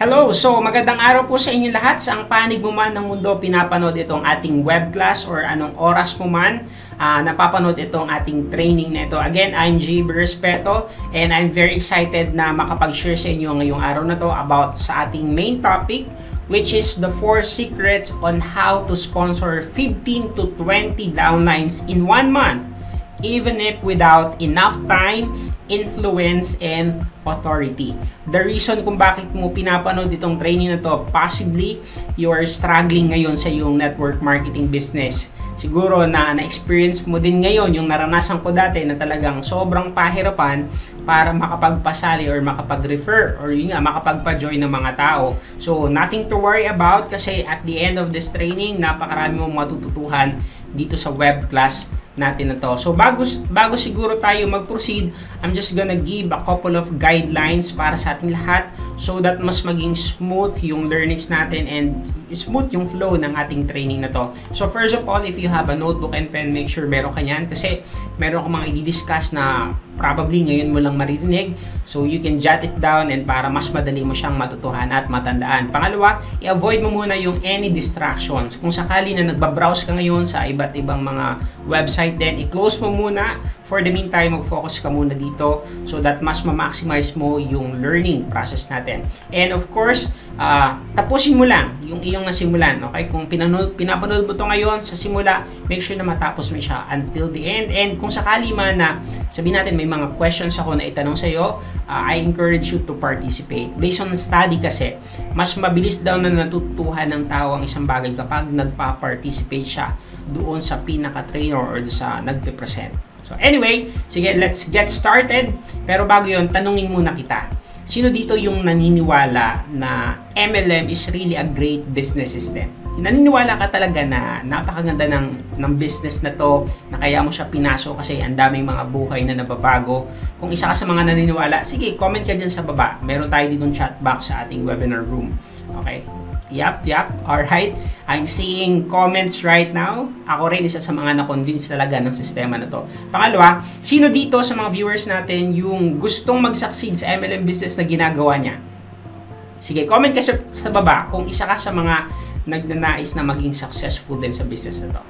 Hello! So, magandang araw po sa inyo lahat. Sa ang panig mo man ng mundo, pinapanood itong ating web class or anong oras mo man uh, napapanood itong ating training na ito. Again, I'm G. Respeto and I'm very excited na makapag-share sa inyo ngayong araw na to about sa ating main topic which is the 4 secrets on how to sponsor 15 to 20 downlines in one month even if without enough time, influence, and authority. The reason kung bakit mo pinapanood itong training na to, possibly you are struggling ngayon sa iyong network marketing business. Siguro na na-experience mo din ngayon yung naranasan ko dati na talagang sobrang pahirapan para makapagpasali or makapag-refer or yun nga, makapagpa-join ng mga tao. So, nothing to worry about kasi at the end of this training, napakarami mong matututuhan dito sa web class natin na to. So bago, bago siguro tayo mag-proceed, I'm just gonna give a couple of guidelines para sa ating lahat so that mas maging smooth yung learnings natin and smooth yung flow ng ating training na to. So first of all, if you have a notebook and pen, make sure meron ka yan kasi meron akong mga i-discuss na probably ngayon mo lang maririnig. So you can jot it down and para mas madali mo siyang matutuhan at matandaan. Pangalawa, i-avoid mo muna yung any distractions. Kung sakali na nagbabrowse ka ngayon sa iba't ibang mga website din, i-close mo muna. For the meantime, mag-focus ka muna dito so that mas ma-maximize mo yung learning process natin. And of course, uh, tapusin mo lang yung iyong nasimulan. Okay? Kung pinanood, pinapanood mo to ngayon sa simula, make sure na matapos mo siya until the end. And kung sakali man na sabihin natin may mga questions ako na itanong sa iyo, uh, I encourage you to participate. Based on study kasi, mas mabilis daw na natutuhan ng tao ang isang bagay kapag nagpa-participate siya doon sa pinaka-trainer or sa nagpe-present. So anyway, sige, let's get started. Pero bago yon tanungin muna kita Sino dito yung naniniwala na MLM is really a great business system? Naniniwala ka talaga na napakaganda ng, ng business na to, na kaya mo siya pinaso kasi ang daming mga buhay na nababago. Kung isa ka sa mga naniniwala, sige, comment ka dyan sa baba. Meron tayo ditong chat box sa ating webinar room. Okay? Yap, yap. Alright. I'm seeing comments right now. Ako rin isa sa mga na-convince talaga ng sistema na to. Pangalawa, sino dito sa mga viewers natin yung gustong mag-succeed sa MLM business na ginagawa niya? Sige, comment ka sa, sa baba kung isa ka sa mga nagnanais na maging successful din sa business na to.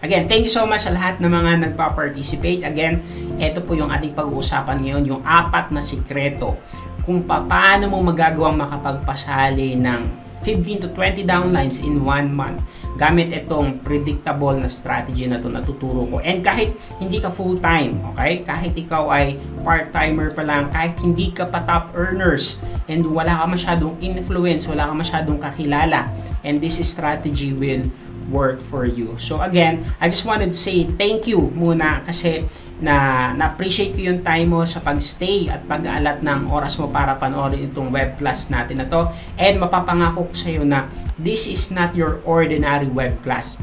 Again, thank you so much sa lahat ng mga nagpa-participate. Again, ito po yung ating pag-uusapan ngayon, yung apat na sikreto kung paano mo magagawang makapagpasali ng 15 to 20 downlines in one month gamit itong predictable na strategy na to natuturo ko. And kahit hindi ka full-time, okay? Kahit ikaw ay part-timer pa lang, kahit hindi ka pa top earners, and wala ka masyadong influence, wala ka masyadong kakilala, and this strategy will work for you. So again, I just wanted to say thank you muna kasi na na-appreciate ko yung time mo sa pag-stay at pag-aalat ng oras mo para panoorin itong web class natin na to. And mapapangako ko sa iyo na this is not your ordinary web class.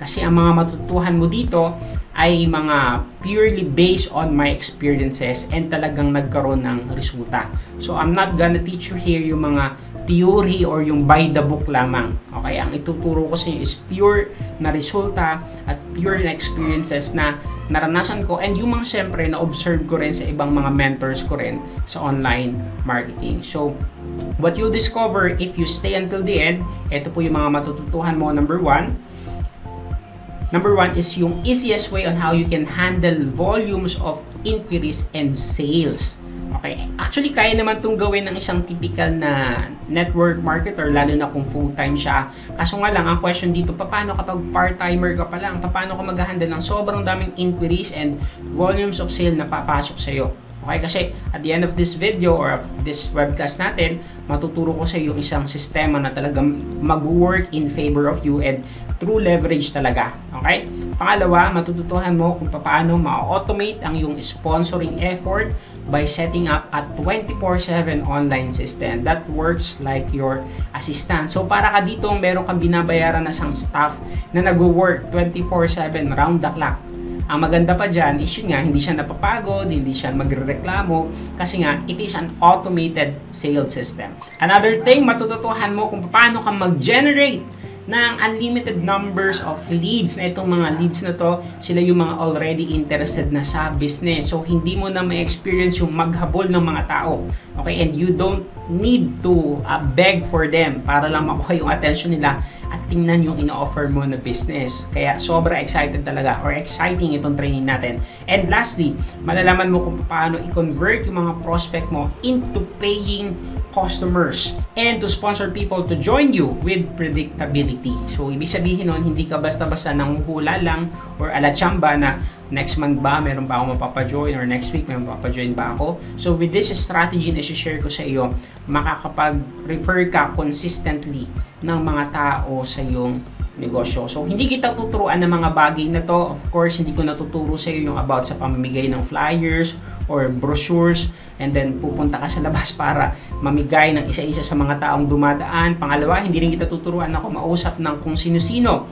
Kasi ang mga matutuhan mo dito ay mga purely based on my experiences and talagang nagkaroon ng resulta. So I'm not gonna teach you here yung mga theory or yung by the book lamang. Okay, ang ituturo ko sa inyo is pure na resulta at pure na experiences na naranasan ko and yung mga syempre na observe ko rin sa ibang mga mentors ko rin sa online marketing. So, what you'll discover if you stay until the end, ito po yung mga matututuhan mo. Number one, Number one is yung easiest way on how you can handle volumes of inquiries and sales. Okay. Actually, kaya naman itong gawin ng isang typical na network marketer, lalo na kung full-time siya. Kaso nga lang, ang question dito, paano kapag part-timer ka pa lang? Paano ka mag-handle ng sobrang daming inquiries and volumes of sale na papasok sa'yo? Okay, kasi at the end of this video or of this webcast natin, matuturo ko sa iyo isang sistema na talagang mag-work in favor of you and true leverage talaga. Okay? Pangalawa, matututuhan mo kung paano ma-automate ang yung sponsoring effort by setting up a 24/7 online system that works like your assistant. So para ka dito meron kang binabayaran na isang staff na nagwo-work 24/7 round the clock. Ang maganda pa dyan is yun nga, hindi siya napapagod, hindi siya magrereklamo, kasi nga, it is an automated sales system. Another thing, matututuhan mo kung paano ka mag-generate ng unlimited numbers of leads na itong mga leads na to sila yung mga already interested na sa business so hindi mo na may experience yung maghabol ng mga tao okay and you don't need to uh, beg for them para lang makuha yung attention nila at tingnan yung ino-offer mo na business. Kaya sobra excited talaga or exciting itong training natin. And lastly, malalaman mo kung paano i-convert yung mga prospect mo into paying customers and to sponsor people to join you with predictability. So, ibig sabihin nun, hindi ka basta-basta nanguhula lang or alatsamba na next month ba meron ba ako mapapajoin or next week may mapapajoin ba ako. So, with this strategy na share ko sa iyo, makakapag-refer ka consistently ng mga tao sa iyong negosyo. So, hindi kita tuturuan ng mga bagay na to. Of course, hindi ko natuturo sa iyo yung about sa pamamigay ng flyers or brochures and then pupunta ka sa labas para mamigay ng isa-isa sa mga taong dumadaan. Pangalawa, hindi rin kita tuturuan na kumausap ng kung sino-sino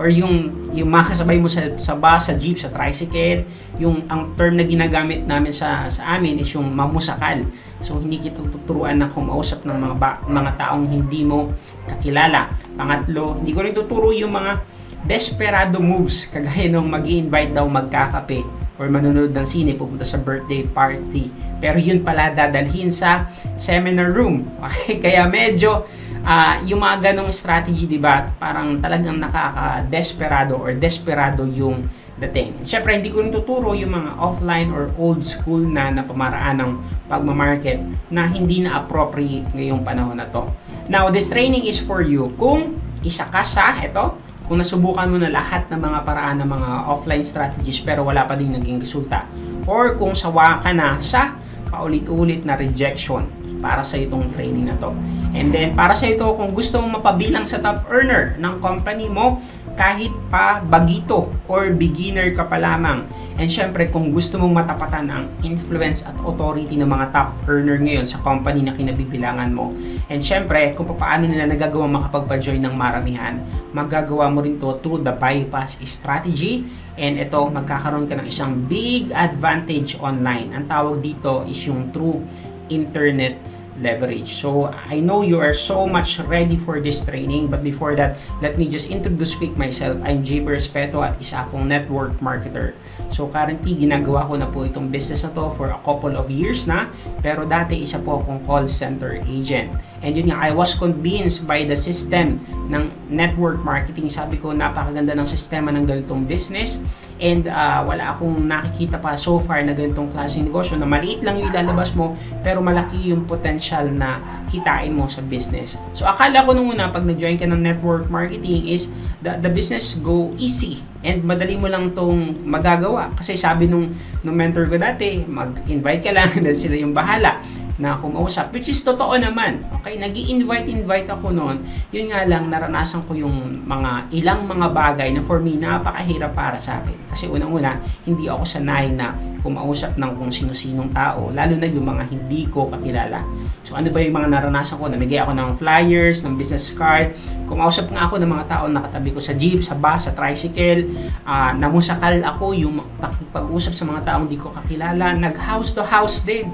or yung yung makasabay mo sa sa bus, sa jeep, sa tricycle, yung ang term na ginagamit namin sa sa amin is yung mamusakal. So hindi kita tuturuan na kumausap ng mga ba, mga taong hindi mo kakilala. Pangatlo, hindi ko rin tuturo yung mga desperado moves kagaya nung mag invite daw magkakape or manonood ng sine pupunta sa birthday party. Pero yun pala dadalhin sa seminar room. Okay? Kaya medyo uh, yung mga ganong strategy, di ba, parang talagang nakaka-desperado or desperado yung dating. Siyempre, hindi ko rin tuturo yung mga offline or old school na na pamaraan ng pagmamarket na hindi na appropriate ngayong panahon na to. Now, this training is for you kung isa ka sa, ito, kung nasubukan mo na lahat ng mga paraan ng mga offline strategies pero wala pa din naging resulta. Or kung sawa ka na sa paulit-ulit na rejection para sa itong training na to. And then, para sa ito, kung gusto mong mapabilang sa top earner ng company mo, kahit pa bagito or beginner ka pa lamang. And syempre, kung gusto mong matapatan ang influence at authority ng mga top earner ngayon sa company na kinabibilangan mo. And syempre, kung paano nila nagagawa makapagpa-join ng maramihan, magagawa mo rin to through the bypass strategy. And ito, magkakaroon ka ng isang big advantage online. Ang tawag dito is yung true internet leverage. So, I know you are so much ready for this training, but before that, let me just introduce quick myself. I'm Jaber Espeto at isa akong network marketer. So, currently, ginagawa ko na po itong business na to for a couple of years na, pero dati isa po akong call center agent. And yun nga, I was convinced by the system ng network marketing. Sabi ko, napakaganda ng sistema ng ganitong business. And uh, wala akong nakikita pa so far na ganitong klaseng negosyo na maliit lang yung ilalabas mo pero malaki yung potential na kitain mo sa business. So akala ko nung una pag nag-join ka ng network marketing is the, the business go easy and madali mo lang tong magagawa. Kasi sabi nung, nung mentor ko dati, mag-invite ka lang dan sila yung bahala na kumausap, which is totoo naman. Okay, nag invite invite ako noon. Yun nga lang, naranasan ko yung mga ilang mga bagay na for me, napakahirap para sa akin. Kasi unang-una, hindi ako sanay na kumausap ng kung sino-sinong tao, lalo na yung mga hindi ko kakilala. So ano ba yung mga naranasan ko? Namigay ako ng flyers, ng business card, kumausap nga ako ng mga tao na katabi ko sa jeep, sa bus, sa tricycle, uh, namusakal ako yung pag-usap sa mga taong hindi ko kakilala, nag house to house din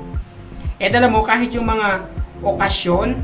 eh alam mo, kahit yung mga okasyon,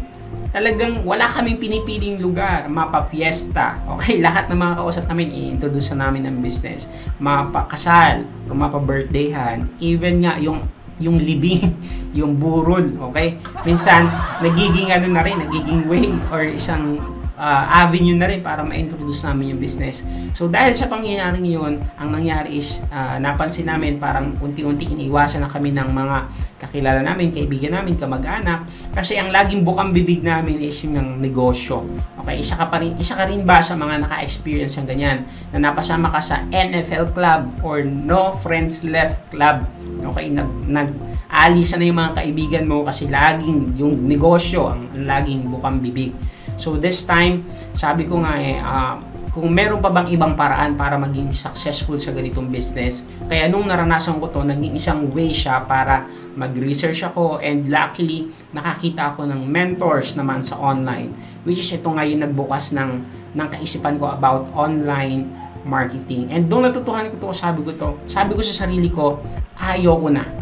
talagang wala kaming pinipiling lugar, mapa-fiesta. Okay, lahat ng mga kausap namin, i-introduce na namin ng business. Mapa-kasal, mapa-birthdayhan, even nga yung yung libing, yung burol, okay? Minsan, nagiging ano na rin, nagiging way or isang uh, avenue na rin para ma-introduce namin yung business. So dahil sa pangyayaring yun, ang nangyari is uh, napansin namin parang unti-unti iniwasan na kami ng mga kakilala namin, kaibigan namin, kamag-anak kasi ang laging bukang bibig namin is yung ng negosyo. Okay, isa ka pa rin, isa ka rin ba sa mga naka-experience ng ganyan na napasama ka sa NFL club or no friends left club. Okay, nag nag alisa na yung mga kaibigan mo kasi laging yung negosyo ang laging bukang bibig. So this time, sabi ko nga eh, uh, kung meron pa bang ibang paraan para maging successful sa ganitong business. Kaya nung naranasan ko to, naging isang way siya para mag-research ako and luckily nakakita ako ng mentors naman sa online which is ito ngayon nagbukas ng, ng kaisipan ko about online marketing. And doon natutuhan ko to, sabi ko to, sabi ko sa sarili ko, ayoko na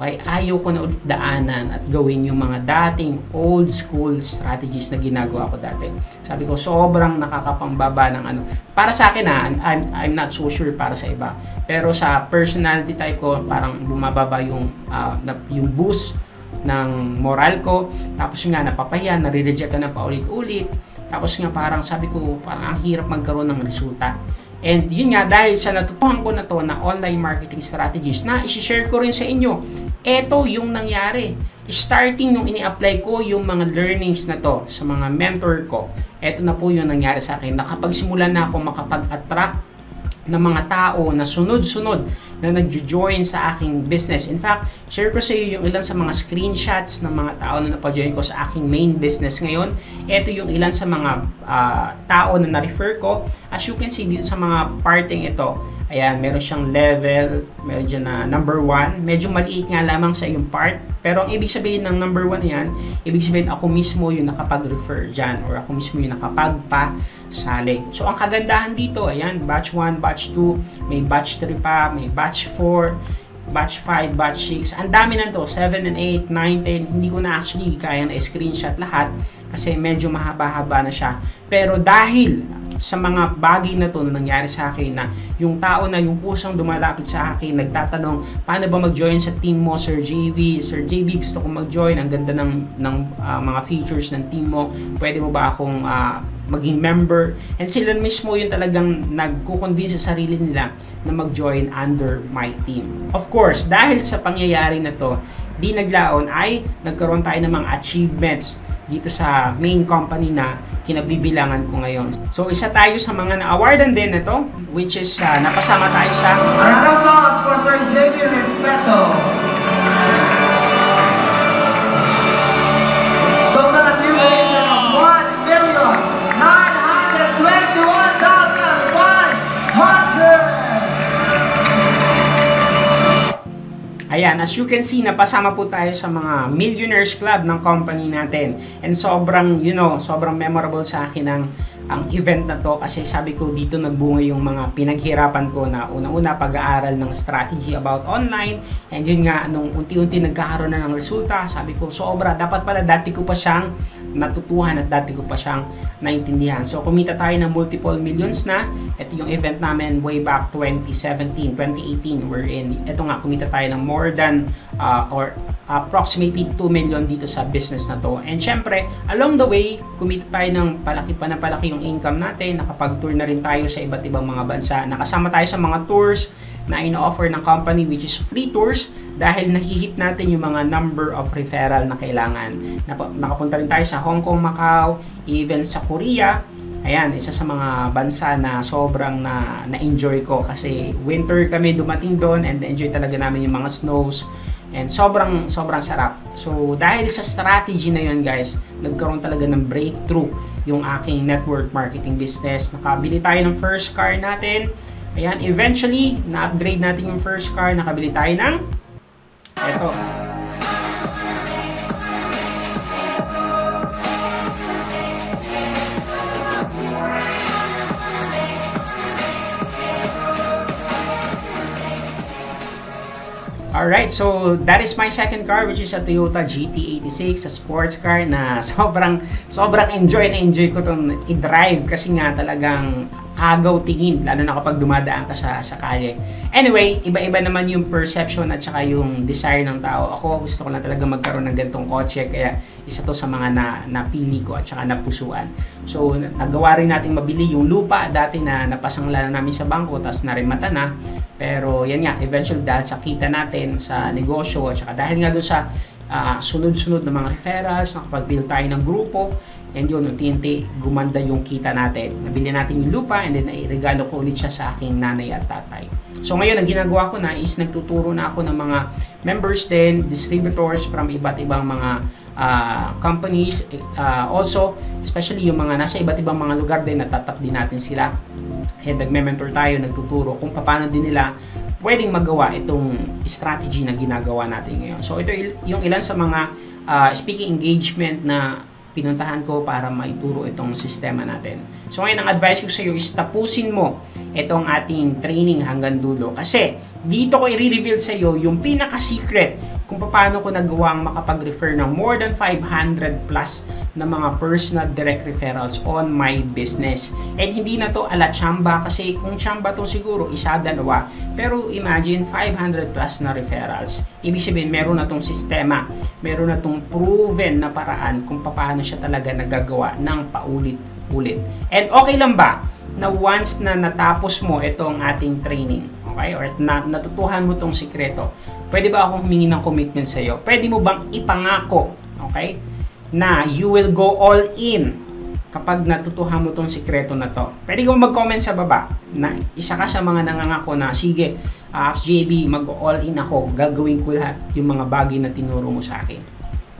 Okay? Ayaw ko na ulit daanan at gawin yung mga dating old school strategies na ginagawa ko dati. Sabi ko, sobrang nakakapangbaba ng ano. Para sa akin ha, I'm, I'm not so sure para sa iba. Pero sa personality type ko, parang bumababa yung, uh, yung boost ng moral ko. Tapos nga, napapahiya, nare-reject na paulit-ulit. Tapos nga, parang sabi ko, parang ang hirap magkaroon ng resulta. And yun nga, dahil sa natutuhan ko na to na online marketing strategies na isi-share ko rin sa inyo, eto yung nangyari. Starting nung ini-apply ko yung mga learnings na to sa mga mentor ko, eto na po yung nangyari sa akin. Nakapagsimula na ako makapag-attract ng mga tao na sunod-sunod na nagjo-join sa aking business. In fact, share ko sa iyo yung ilan sa mga screenshots ng mga tao na napajoin ko sa aking main business ngayon. Ito yung ilan sa mga uh, tao na na-refer ko. As you can see dito sa mga parting ito, Ayan, meron siyang level, meron dyan na number 1. Medyo maliit nga lamang sa yung part. Pero ang ibig sabihin ng number 1 yan, ibig sabihin ako mismo yung nakapag-refer dyan or ako mismo yung nakapagpa-sali. So, ang kagandahan dito, ayan, batch 1, batch 2, may batch 3 pa, may batch 4, batch 5, batch 6. Ang dami na to, 7 and 8, 9, 10. Hindi ko na actually kaya na screenshot lahat kasi medyo mahaba-haba na siya. Pero dahil sa mga bagay na to na nangyari sa akin na yung tao na yung pusang dumalapit sa akin nagtatanong paano ba mag-join sa team mo Sir JV Sir JV gusto kong mag-join. Ang ganda ng, ng uh, mga features ng team mo. Pwede mo ba akong uh, maging member? And sila mismo yung talagang nagko-convince sa sarili nila na mag-join under my team. Of course dahil sa pangyayari na to di naglaon ay nagkaroon tayo ng mga achievements dito sa main company na kinabibilangan ko ngayon. So isa tayo sa mga na-awardan din ito, which is uh, napasama tayo sa... Round of applause for Sir JB Respeto. Ayan, as you can see, napasama po tayo sa mga Millionaires Club ng company natin. And sobrang, you know, sobrang memorable sa akin ang ang event na to kasi sabi ko dito nagbunga yung mga pinaghirapan ko na una-una pag-aaral ng strategy about online and yun nga nung unti-unti nagkakaroon na ng resulta sabi ko sobra. Dapat pala dati ko pa siyang natutuhan at dati ko pa siyang naintindihan. So kumita tayo ng multiple millions na. Ito yung event namin way back 2017 2018 wherein ito nga kumita tayo ng more than uh, or approximately 2 million dito sa business na to. And syempre, along the way, kumita tayo ng palaki pa na palaki yung income natin. Nakapag-tour na rin tayo sa iba't ibang mga bansa. Nakasama tayo sa mga tours na ino-offer ng company which is free tours dahil nakihit natin yung mga number of referral na kailangan. Nakapunta rin tayo sa Hong Kong, Macau, even sa Korea. Ayan, isa sa mga bansa na sobrang na, na-enjoy ko kasi winter kami dumating doon and enjoy talaga namin yung mga snows And sobrang sobrang sarap. So dahil sa strategy na yun guys, nagkaroon talaga ng breakthrough yung aking network marketing business. Nakabili tayo ng first car natin. Ayan, eventually, na-upgrade natin yung first car. Nakabili tayo ng ito. Alright, so that is my second car which is a Toyota GT86, a sports car na sobrang sobrang enjoy na enjoy ko tong i-drive. Kasi nga talagang agaw tingin, lalo na kapag dumadaan ka sa, sa kalye. Anyway, iba-iba naman yung perception at saka yung desire ng tao. Ako, gusto ko lang talaga magkaroon ng ganitong kotse, kaya isa to sa mga na, napili ko at saka napusuan. So, nagawa rin natin mabili yung lupa dati na napasangla na namin sa bangko, tapos narimata na. Pero yan nga, eventually dahil sa kita natin sa negosyo at saka dahil nga doon sa uh, sunod-sunod na mga referrals, nakapag-build tayo ng grupo, And yun, unti-unti gumanda yung kita natin. Nabili natin yung lupa and then regalo ko ulit siya sa aking nanay at tatay. So ngayon, ang ginagawa ko na is nagtuturo na ako ng mga members din, distributors from iba't ibang mga uh, companies. Uh, also, especially yung mga nasa iba't ibang mga lugar din, natatap din natin sila. And nagme-mentor tayo, nagtuturo kung paano din nila pwedeng magawa itong strategy na ginagawa natin ngayon. So ito yung ilan sa mga uh, speaking engagement na pinuntahan ko para maituro itong sistema natin. So ngayon, ang advice ko sa iyo is tapusin mo itong ating training hanggang dulo. Kasi dito ko i-reveal sa iyo yung pinaka-secret kung paano ko nagawang makapag-refer ng more than 500 plus na mga personal direct referrals on my business. And hindi na to ala chamba kasi kung chamba to siguro isa, dalawa. Pero imagine 500 plus na referrals. Ibig sabihin meron na tong sistema, meron na tong proven na paraan kung paano siya talaga nagagawa ng paulit-ulit. And okay lang ba na once na natapos mo itong ating training, okay, or na, natutuhan mo tong sikreto, pwede ba akong humingi ng commitment sa iyo? Pwede mo bang ipangako, okay, na you will go all in kapag natutuhan mo tong sikreto na to. Pwede ka mag-comment sa baba na isa ka sa mga nangangako na, sige, uh, JB, mag-all in ako, gagawin ko lahat yung mga bagay na tinuro mo sa akin.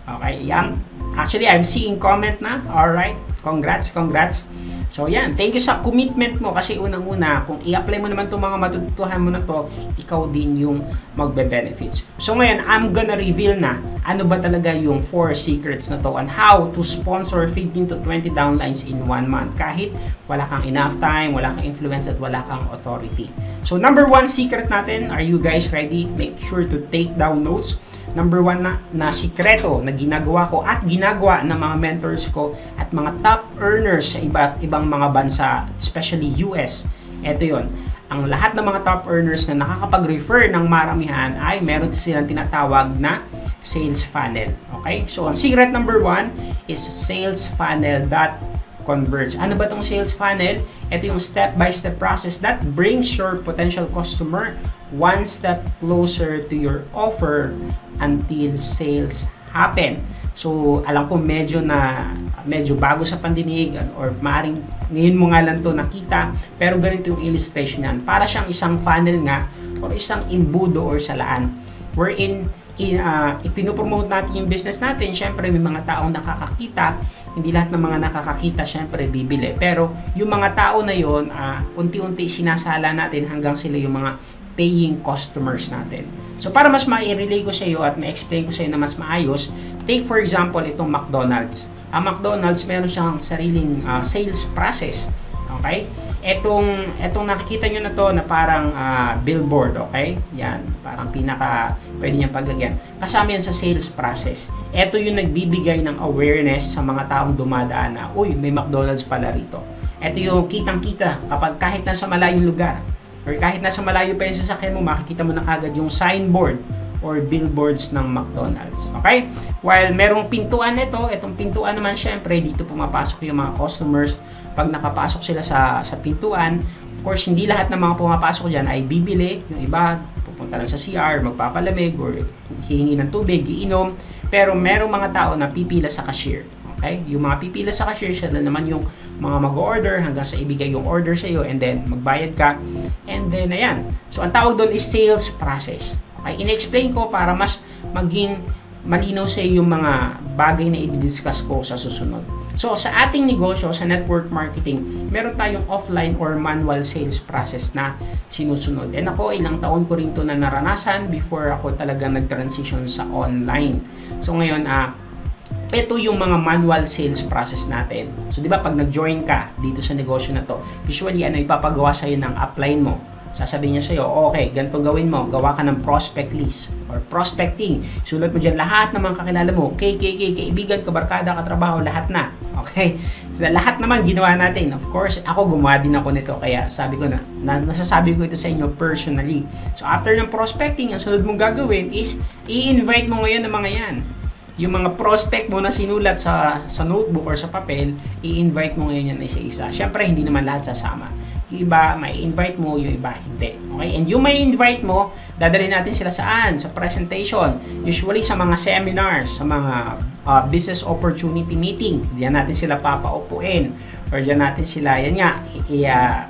Okay, yan. Actually, I'm seeing comment na. Alright, congrats, congrats. So yan, thank you sa commitment mo kasi unang-una, kung i-apply mo naman itong mga matututuhan mo na to, ikaw din yung magbe-benefits. So ngayon, I'm gonna reveal na ano ba talaga yung 4 secrets na to on how to sponsor 15 to 20 downlines in one month kahit wala kang enough time, wala kang influence at wala kang authority. So number one secret natin, are you guys ready? Make sure to take down notes number one na, na sikreto na ginagawa ko at ginagawa ng mga mentors ko at mga top earners sa iba't ibang mga bansa, especially US. Ito yon ang lahat ng mga top earners na nakakapag-refer ng maramihan ay meron silang tinatawag na sales funnel. Okay? So, ang secret number one is sales converts. Ano ba tong sales funnel? Ito yung step-by-step process that brings your potential customer one step closer to your offer until sales happen. So, alam ko medyo na medyo bago sa pandinig or maaring ngayon mo nga lang to nakita, pero ganito yung illustration yan. Para siyang isang funnel nga or isang imbudo or salaan wherein in, uh, ipinupromote natin yung business natin. Syempre, may mga taong nakakakita. Hindi lahat ng mga nakakakita, syempre, bibili. Pero yung mga tao na yon, uh, unti-unti sinasala natin hanggang sila yung mga paying customers natin. So para mas ma-relay ko sa iyo at ma-explain ko sa iyo na mas maayos, take for example itong McDonald's. Ang McDonald's meron siyang sariling uh, sales process. Okay? Etong etong nakikita niyo na to na parang uh, billboard, okay? Yan, parang pinaka pwede niyang paglagyan. Kasama yan sa sales process. Ito yung nagbibigay ng awareness sa mga taong dumadaan na, uy, may McDonald's pala rito. Ito yung kitang-kita kapag kahit nasa malayong lugar or kahit nasa malayo pa yung sasakyan mo, makikita mo na kagad yung signboard or billboards ng McDonald's. Okay? While merong pintuan nito, itong pintuan naman syempre, dito pumapasok yung mga customers. Pag nakapasok sila sa, sa pintuan, of course, hindi lahat ng mga pumapasok dyan ay bibili. Yung iba, pupunta lang sa CR, magpapalamig, or hihingi ng tubig, iinom. Pero merong mga tao na pipila sa cashier. Okay? Yung mga pipila sa cashier, sila naman yung mga mag-order hanggang sa ibigay yung order sa iyo and then magbayad ka. And then, ayan. So, ang tawag doon is sales process. Okay? In-explain ko para mas maging malinaw sa iyo yung mga bagay na i-discuss ko sa susunod. So, sa ating negosyo, sa network marketing, meron tayong offline or manual sales process na sinusunod. And ako, ilang taon ko rin to na naranasan before ako talaga nag-transition sa online. So, ngayon, ah, ito yung mga manual sales process natin. So, di ba, pag nag-join ka dito sa negosyo na to, usually, ano ipapagawa sa'yo ng upline mo? Sasabihin niya sa'yo, okay, ganito gawin mo, gawa ka ng prospect list or prospecting. Sulat mo dyan lahat ng mga kakilala mo, KKK, kaibigan, kabarkada, katrabaho, lahat na. Okay? So, lahat naman ginawa natin. Of course, ako gumawa din ako nito, kaya sabi ko na, na nasasabi ko ito sa inyo personally. So, after ng prospecting, ang sunod mong gagawin is, i-invite mo ngayon ng mga yan yung mga prospect mo na sinulat sa sa notebook or sa papel, i-invite mo ngayon yan isa-isa. Syempre, hindi naman lahat sasama. Yung iba, may invite mo, yung iba, hindi. Okay? And yung may invite mo, dadalhin natin sila saan? Sa presentation. Usually sa mga seminars, sa mga uh, business opportunity meeting. Diyan natin sila papaupuin. Or diyan natin sila, yan nga, i- uh,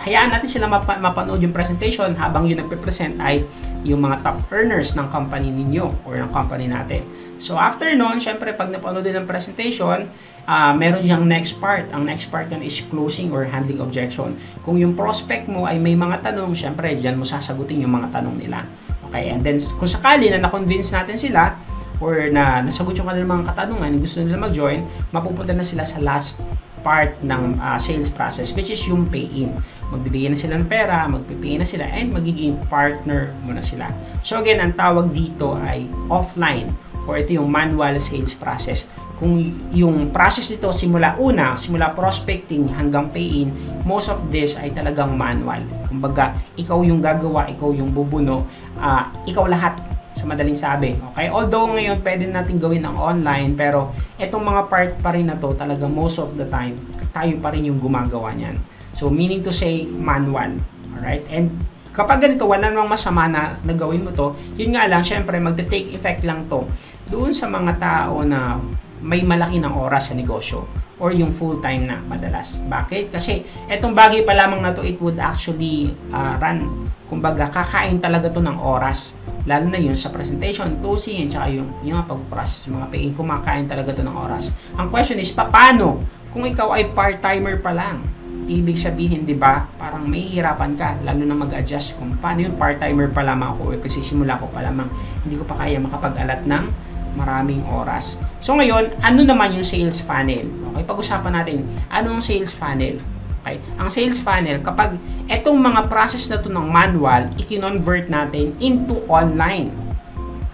hayaan natin sila map- mapanood yung presentation habang yung nagpe-present ay yung mga top earners ng company ninyo or ng company natin. So after nun, syempre pag napanood din ng presentation, uh, meron siyang next part. Ang next part yan is closing or handling objection. Kung yung prospect mo ay may mga tanong, syempre dyan mo sasagutin yung mga tanong nila. Okay, and then kung sakali na na-convince natin sila or na nasagot yung kanilang mga katanungan, gusto nila mag-join, mapupunta na sila sa last part ng uh, sales process which is yung pay-in. Magbibigay na sila ng pera, magpipay na sila, and magiging partner mo na sila. So again, ang tawag dito ay offline or ito yung manual sales process. Kung yung process nito simula una, simula prospecting hanggang pay-in, most of this ay talagang manual. Kumbaga, ikaw yung gagawa, ikaw yung bubuno, uh, ikaw lahat sa madaling sabi. Okay? Although ngayon pwede natin gawin ang online pero itong mga part pa rin na to talaga most of the time tayo pa rin yung gumagawa niyan. So meaning to say manual. Alright? And kapag ganito wala namang masama na nagawin mo to, yun nga lang syempre magte-take effect lang to doon sa mga tao na may malaki ng oras sa negosyo or yung full-time na madalas. Bakit? Kasi etong bagay pa lamang na to, it would actually uh, run. Kumbaga, kakain talaga to ng oras. Lalo na yun sa presentation, closing, and saka yung, yung pag-process mga PA, kumakain talaga to ng oras. Ang question is, paano kung ikaw ay part-timer pa lang? Ibig sabihin, di ba, parang may hirapan ka, lalo na mag-adjust kung paano yung part-timer pa lamang ako, kasi simula ko pa lamang, hindi ko pa kaya makapag-alat ng maraming oras. So ngayon, ano naman yung sales funnel? Okay, pag-usapan natin, ano ang sales funnel? Okay, ang sales funnel, kapag etong mga process na to ng manual, i-convert natin into online.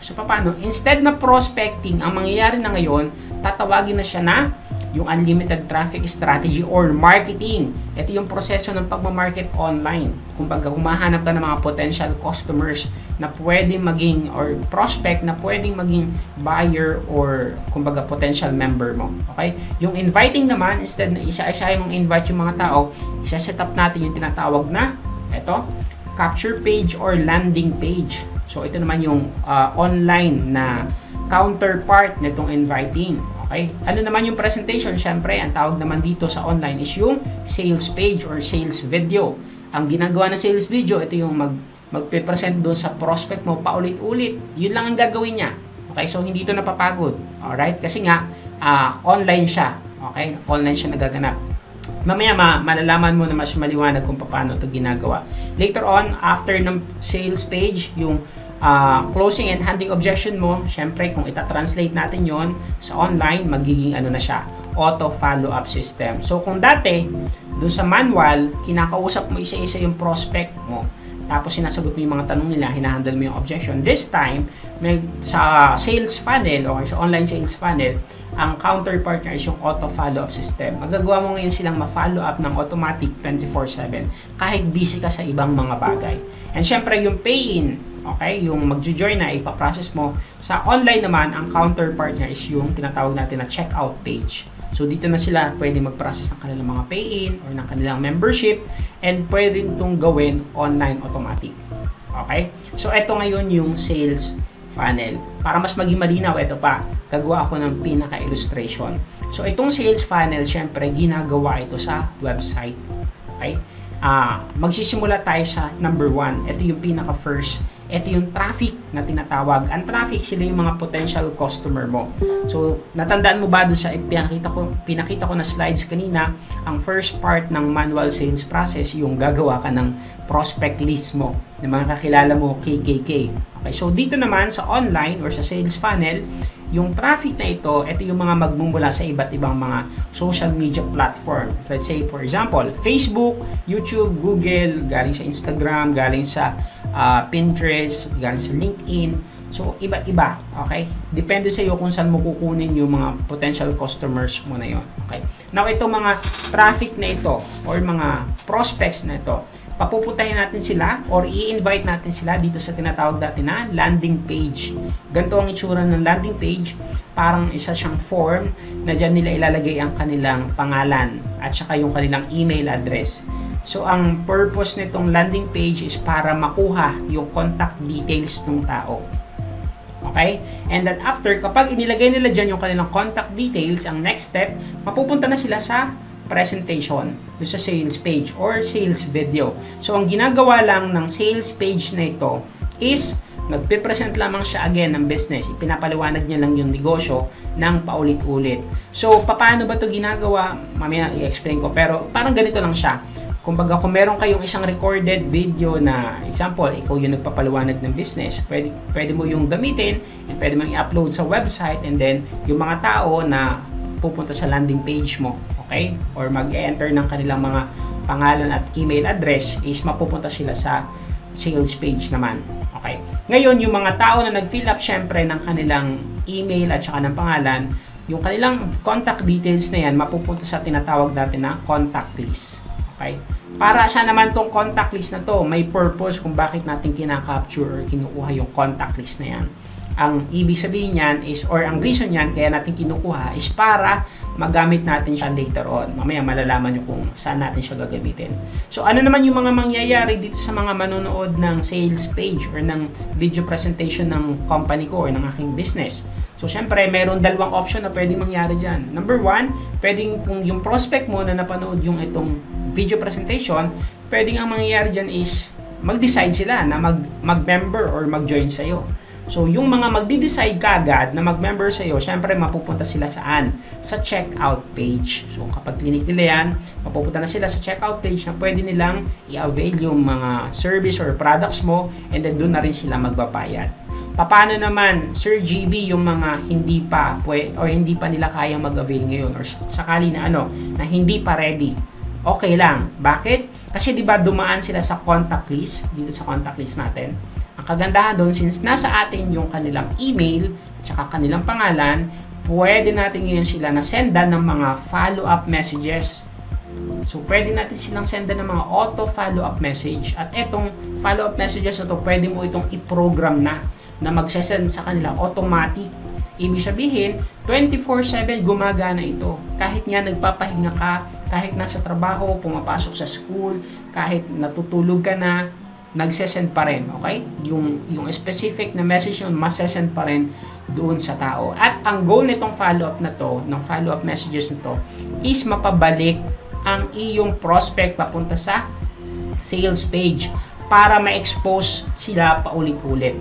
So paano? Instead na prospecting, ang mangyayari na ngayon, tatawagin na siya na yung unlimited traffic strategy or marketing. Ito yung proseso ng pagmamarket online. Kumbaga, humahanap ka ng mga potential customers na pwedeng maging or prospect na pwedeng maging buyer or kumbaga potential member mo. Okay? Yung inviting naman, instead na isa-isa mong invite yung mga tao, isa-set up natin yung tinatawag na ito, capture page or landing page. So, ito naman yung uh, online na counterpart nitong inviting. Okay? Ano naman yung presentation? Siyempre, ang tawag naman dito sa online is yung sales page or sales video. Ang ginagawa ng sales video, ito yung mag magpe-present doon sa prospect mo paulit-ulit. Yun lang ang gagawin niya. Okay? So, hindi ito napapagod. Alright? Kasi nga, uh, online siya. Okay? Online siya nagaganap. Mamaya ma malalaman mo na mas maliwanag kung paano ito ginagawa. Later on, after ng sales page, yung uh, closing and handing objection mo, syempre kung ita-translate natin yon sa online, magiging ano na siya, auto follow-up system. So kung dati, doon sa manual, kinakausap mo isa-isa yung prospect mo, tapos sinasagot mo yung mga tanong nila, hinahandle mo yung objection. This time, may, sa sales funnel o sa online sales funnel, ang counterpart niya is yung auto follow-up system. Magagawa mo ngayon silang ma-follow up ng automatic 24-7 kahit busy ka sa ibang mga bagay. And syempre, yung pay-in, okay, yung magjo-join na, ipaprocess mo. Sa online naman, ang counterpart niya is yung tinatawag natin na checkout page. So, dito na sila pwede mag-process ng kanilang mga pay-in or ng kanilang membership and pwede rin itong gawin online automatic. Okay? So, ito ngayon yung sales funnel. Para mas maging malinaw, ito pa, gagawa ako ng pinaka-illustration. So, itong sales funnel, syempre, ginagawa ito sa website. Okay? Uh, magsisimula tayo sa number one. Ito yung pinaka-first ito yung traffic na tinatawag. Ang traffic, sila yung mga potential customer mo. So, natandaan mo ba dun sa pinakita ko, pinakita ko na slides kanina, ang first part ng manual sales process, yung gagawa ka ng prospect list mo, ng mga kakilala mo, KKK. Okay, so dito naman sa online or sa sales funnel, yung traffic na ito, ito yung mga magmumula sa iba't ibang mga social media platform. Let's say, for example, Facebook, YouTube, Google, galing sa Instagram, galing sa uh, Pinterest, galing sa LinkedIn. So, iba't iba. Okay? Depende sa iyo kung saan mo kukunin yung mga potential customers mo na yon. Okay? Now, ito mga traffic na ito or mga prospects na ito, papupuntahin natin sila or i-invite natin sila dito sa tinatawag natin na landing page. Ganito ang itsura ng landing page. Parang isa siyang form na dyan nila ilalagay ang kanilang pangalan at saka yung kanilang email address. So, ang purpose nitong landing page is para makuha yung contact details ng tao. Okay? And then after, kapag inilagay nila dyan yung kanilang contact details, ang next step, mapupunta na sila sa presentation do sa sales page or sales video. So, ang ginagawa lang ng sales page na ito is nagpe-present lamang siya again ng business. Ipinapaliwanag niya lang yung negosyo ng paulit-ulit. So, paano ba to ginagawa? Mamaya i-explain ko. Pero parang ganito lang siya. Kumbaga, kung meron kayong isang recorded video na, example, ikaw yung nagpapaliwanag ng business, pwede, pwede mo yung gamitin and pwede mo i-upload sa website and then yung mga tao na pupunta sa landing page mo, okay? Or mag-enter ng kanilang mga pangalan at email address is mapupunta sila sa sales page naman. Okay. Ngayon, yung mga tao na nag-fill up syempre ng kanilang email at saka ng pangalan, yung kanilang contact details na yan, mapupunta sa tinatawag natin na contact list. Okay? Para sa naman tong contact list na to, may purpose kung bakit natin kinakapture or kinukuha yung contact list na yan. Ang ibig sabihin niyan is, or ang reason niyan, kaya natin kinukuha is para magamit natin siya later on. Mamaya malalaman nyo kung saan natin siya gagamitin. So ano naman yung mga mangyayari dito sa mga manonood ng sales page or ng video presentation ng company ko or ng aking business. So syempre, meron dalawang option na pwedeng mangyari dyan. Number one, pwedeng kung yung prospect mo na napanood yung itong video presentation, pwedeng ang mangyayari dyan is mag-decide sila na mag, mag-member or mag-join sa'yo. So, yung mga magdi-decide kagad na mag-member sa iyo, syempre mapupunta sila saan? Sa checkout page. So, kapag clinic nila yan, mapupunta na sila sa checkout page na pwede nilang i-avail yung mga service or products mo and then doon na rin sila magbabayad. Paano naman, Sir GB, yung mga hindi pa or hindi pa nila kayang mag-avail ngayon or sakali na ano, na hindi pa ready? Okay lang. Bakit? Kasi 'di ba dumaan sila sa contact list dito sa contact list natin ang kagandahan doon, since nasa atin yung kanilang email, tsaka kanilang pangalan, pwede natin ngayon sila na sendan ng mga follow-up messages. So, pwede natin silang sendan ng mga auto follow-up message. At etong follow-up messages na to, pwede mo itong i-program na na magsesend sa kanila automatic. Ibig sabihin, 24-7 gumagana ito. Kahit nga nagpapahinga ka, kahit nasa trabaho, pumapasok sa school, kahit natutulog ka na, nagsesend pa rin, okay? Yung, yung specific na message yun, masesend pa rin doon sa tao. At ang goal nitong follow-up na to, ng follow-up messages na to, is mapabalik ang iyong prospect papunta sa sales page para ma-expose sila paulit-ulit.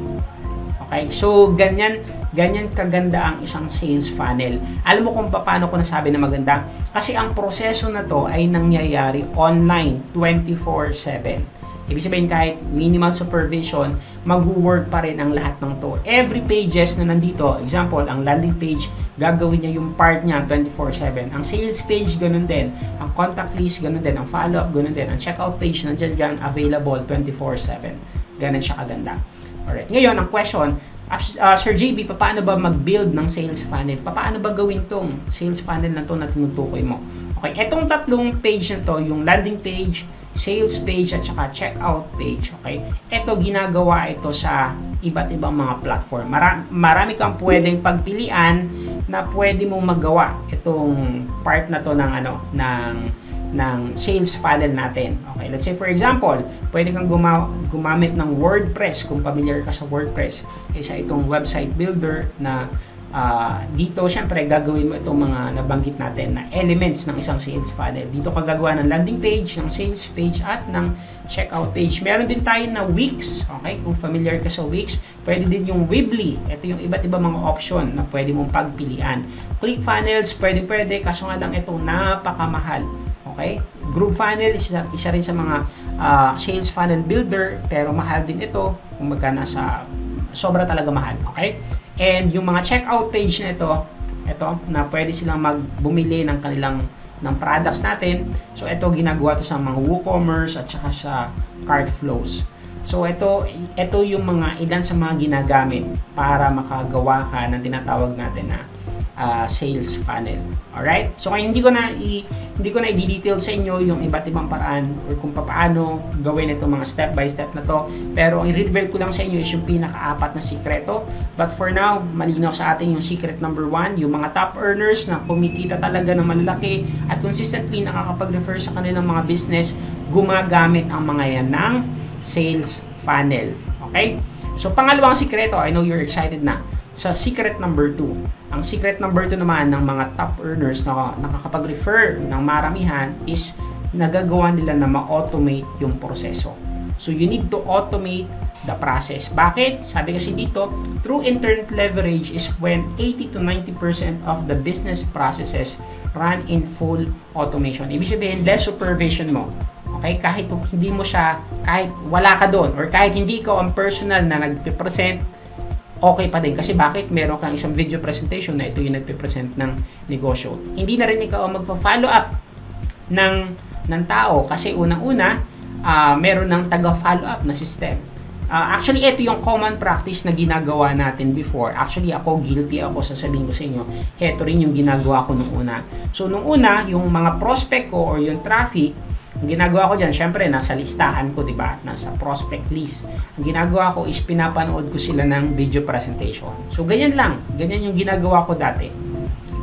Okay? So, ganyan, ganyan kaganda ang isang sales funnel. Alam mo kung paano ko nasabi na maganda? Kasi ang proseso na to ay nangyayari online 24-7. Ibig sabihin kahit minimal supervision, mag-work pa rin ang lahat ng to. Every pages na nandito, example, ang landing page, gagawin niya yung part niya 24-7. Ang sales page, ganun din. Ang contact list, ganun din. Ang follow-up, ganun din. Ang checkout page, nandiyan dyan, available 24-7. Ganun siya kaganda. Alright. Ngayon, ang question, uh, Sir JB, paano ba mag-build ng sales funnel? Paano ba gawin tong sales funnel na to na tinutukoy mo? Okay, etong tatlong page na to, yung landing page, sales page at saka checkout page. Okay? Ito ginagawa ito sa iba't ibang mga platform. Marami, marami kang pwedeng pagpilian na pwede mong magawa itong part na to ng ano ng ng sales funnel natin. Okay, let's say for example, pwede kang guma gumamit ng WordPress kung familiar ka sa WordPress. Isa itong website builder na uh, dito syempre gagawin mo itong mga nabanggit natin na elements ng isang sales funnel. Dito ka gagawa ng landing page, ng sales page at ng checkout page. Meron din tayo na Wix, okay? Kung familiar ka sa Wix, pwede din yung Weebly. Ito yung iba't ibang mga option na pwede mong pagpilian. Click funnels, pwede pwede, kaso nga lang ito napakamahal. Okay? Group funnel, isa, isa rin sa mga uh, sales funnel builder, pero mahal din ito. Kung magkana sa sobra talaga mahal. Okay? And yung mga checkout page na ito, ito na pwede silang magbumili ng kanilang ng products natin. So ito ginagawa to sa mga WooCommerce at saka sa cart flows. So ito ito yung mga ilan sa mga ginagamit para makagawa ka ng tinatawag natin na uh, sales funnel. Alright? So kaya hindi ko na i, hindi ko na i-detail sa inyo yung iba't ibang paraan or kung paano gawin itong mga step by step na to. Pero ang i-reveal ko lang sa inyo is yung pinakaapat na sikreto. But for now, malinaw sa atin yung secret number one, yung mga top earners na kumikita talaga ng malalaki at consistently nakakapag-refer sa kanilang mga business, gumagamit ang mga yan ng sales funnel. Okay? So pangalawang sikreto, I know you're excited na sa secret number 2. Ang secret number 2 naman ng mga top earners na nakakapag-refer ng maramihan is nagagawa nila na ma-automate yung proseso. So you need to automate the process. Bakit? Sabi kasi dito, true internet leverage is when 80 to 90% of the business processes run in full automation. Ibig sabihin, less supervision mo. Okay? Kahit hindi mo siya, kahit wala ka doon, or kahit hindi ka ang personal na nag-present okay pa din. Kasi bakit meron kang isang video presentation na ito yung nagpe-present ng negosyo. Hindi na rin ikaw magpa-follow up ng, ng tao kasi unang-una, uh, meron ng taga-follow up na system. Uh, actually, ito yung common practice na ginagawa natin before. Actually, ako guilty ako, sasabihin ko sa inyo. Ito rin yung ginagawa ko nung una. So, nung una, yung mga prospect ko or yung traffic, ang ginagawa ko dyan, syempre, nasa listahan ko, di ba? Nasa prospect list. Ang ginagawa ko is pinapanood ko sila ng video presentation. So, ganyan lang. Ganyan yung ginagawa ko dati.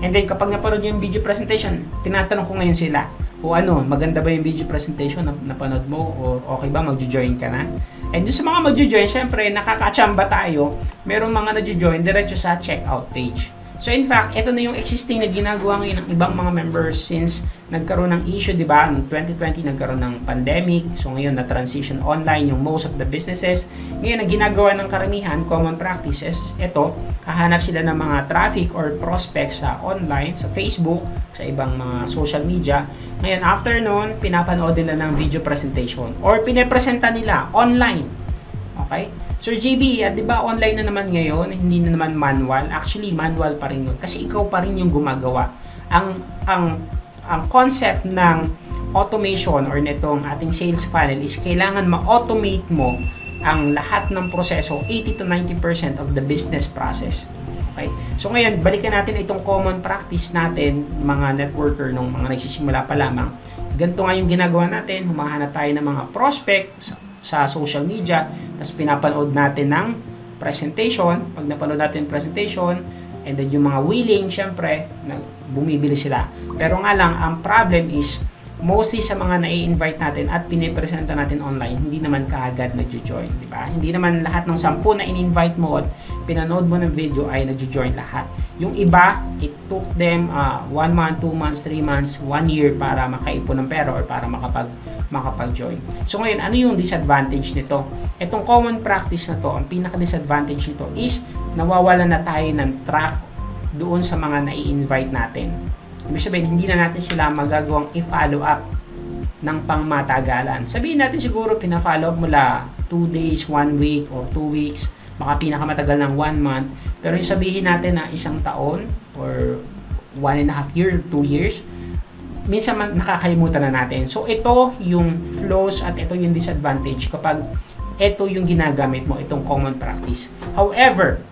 And then, kapag napanood yung video presentation, tinatanong ko ngayon sila, o ano, maganda ba yung video presentation na napanood mo o okay ba magjo-join ka na? And doon sa mga magjo-join, syempre nakakachamba tayo. Merong mga nagjo-join diretso sa checkout page. So in fact, ito na yung existing na ginagawa ngayon ng ibang mga members since nagkaroon ng issue, di ba? Noong 2020 nagkaroon ng pandemic. So ngayon na transition online yung most of the businesses. Ngayon ang ginagawa ng karamihan, common practices, ito, hahanap sila ng mga traffic or prospects sa online, sa Facebook, sa ibang mga social media. Ngayon after noon, pinapanood nila ng video presentation or pinepresenta nila online. Okay? Sir JB, uh, di ba online na naman ngayon, hindi na naman manual. Actually, manual pa rin yun. Kasi ikaw pa rin yung gumagawa. Ang, ang, ang concept ng automation or nitong ating sales funnel is kailangan ma-automate mo ang lahat ng proseso, 80 to 90% of the business process. Okay? So ngayon, balikan natin itong common practice natin, mga networker nung mga nagsisimula pa lamang. Ganito nga yung ginagawa natin, humahanap tayo ng mga prospect sa social media, tapos pinapanood natin ng presentation. Pag napanood natin presentation, and then yung mga willing, syempre, bumibili sila. Pero nga lang, ang problem is, mostly sa mga nai-invite natin at pinipresenta natin online, hindi naman kaagad nagjo-join, di ba? Hindi naman lahat ng sampu na in-invite mo at pinanood mo ng video ay nagjo-join lahat. Yung iba, it took them uh, one month, two months, three months, one year para makaipon ng pera or para makapag makapag-join. So ngayon, ano yung disadvantage nito? Itong common practice na to, ang pinaka-disadvantage nito is nawawala na tayo ng track doon sa mga nai-invite natin Ibig sabihin, hindi na natin sila magagawang i-follow up ng pangmatagalan. Sabihin natin siguro, pina-follow up mula 2 days, 1 week, or 2 weeks, maka pinakamatagal ng 1 month. Pero yung sabihin natin na isang taon, or 1 and a half year, 2 years, minsan man nakakalimutan na natin. So, ito yung flows at ito yung disadvantage kapag ito yung ginagamit mo, itong common practice. However,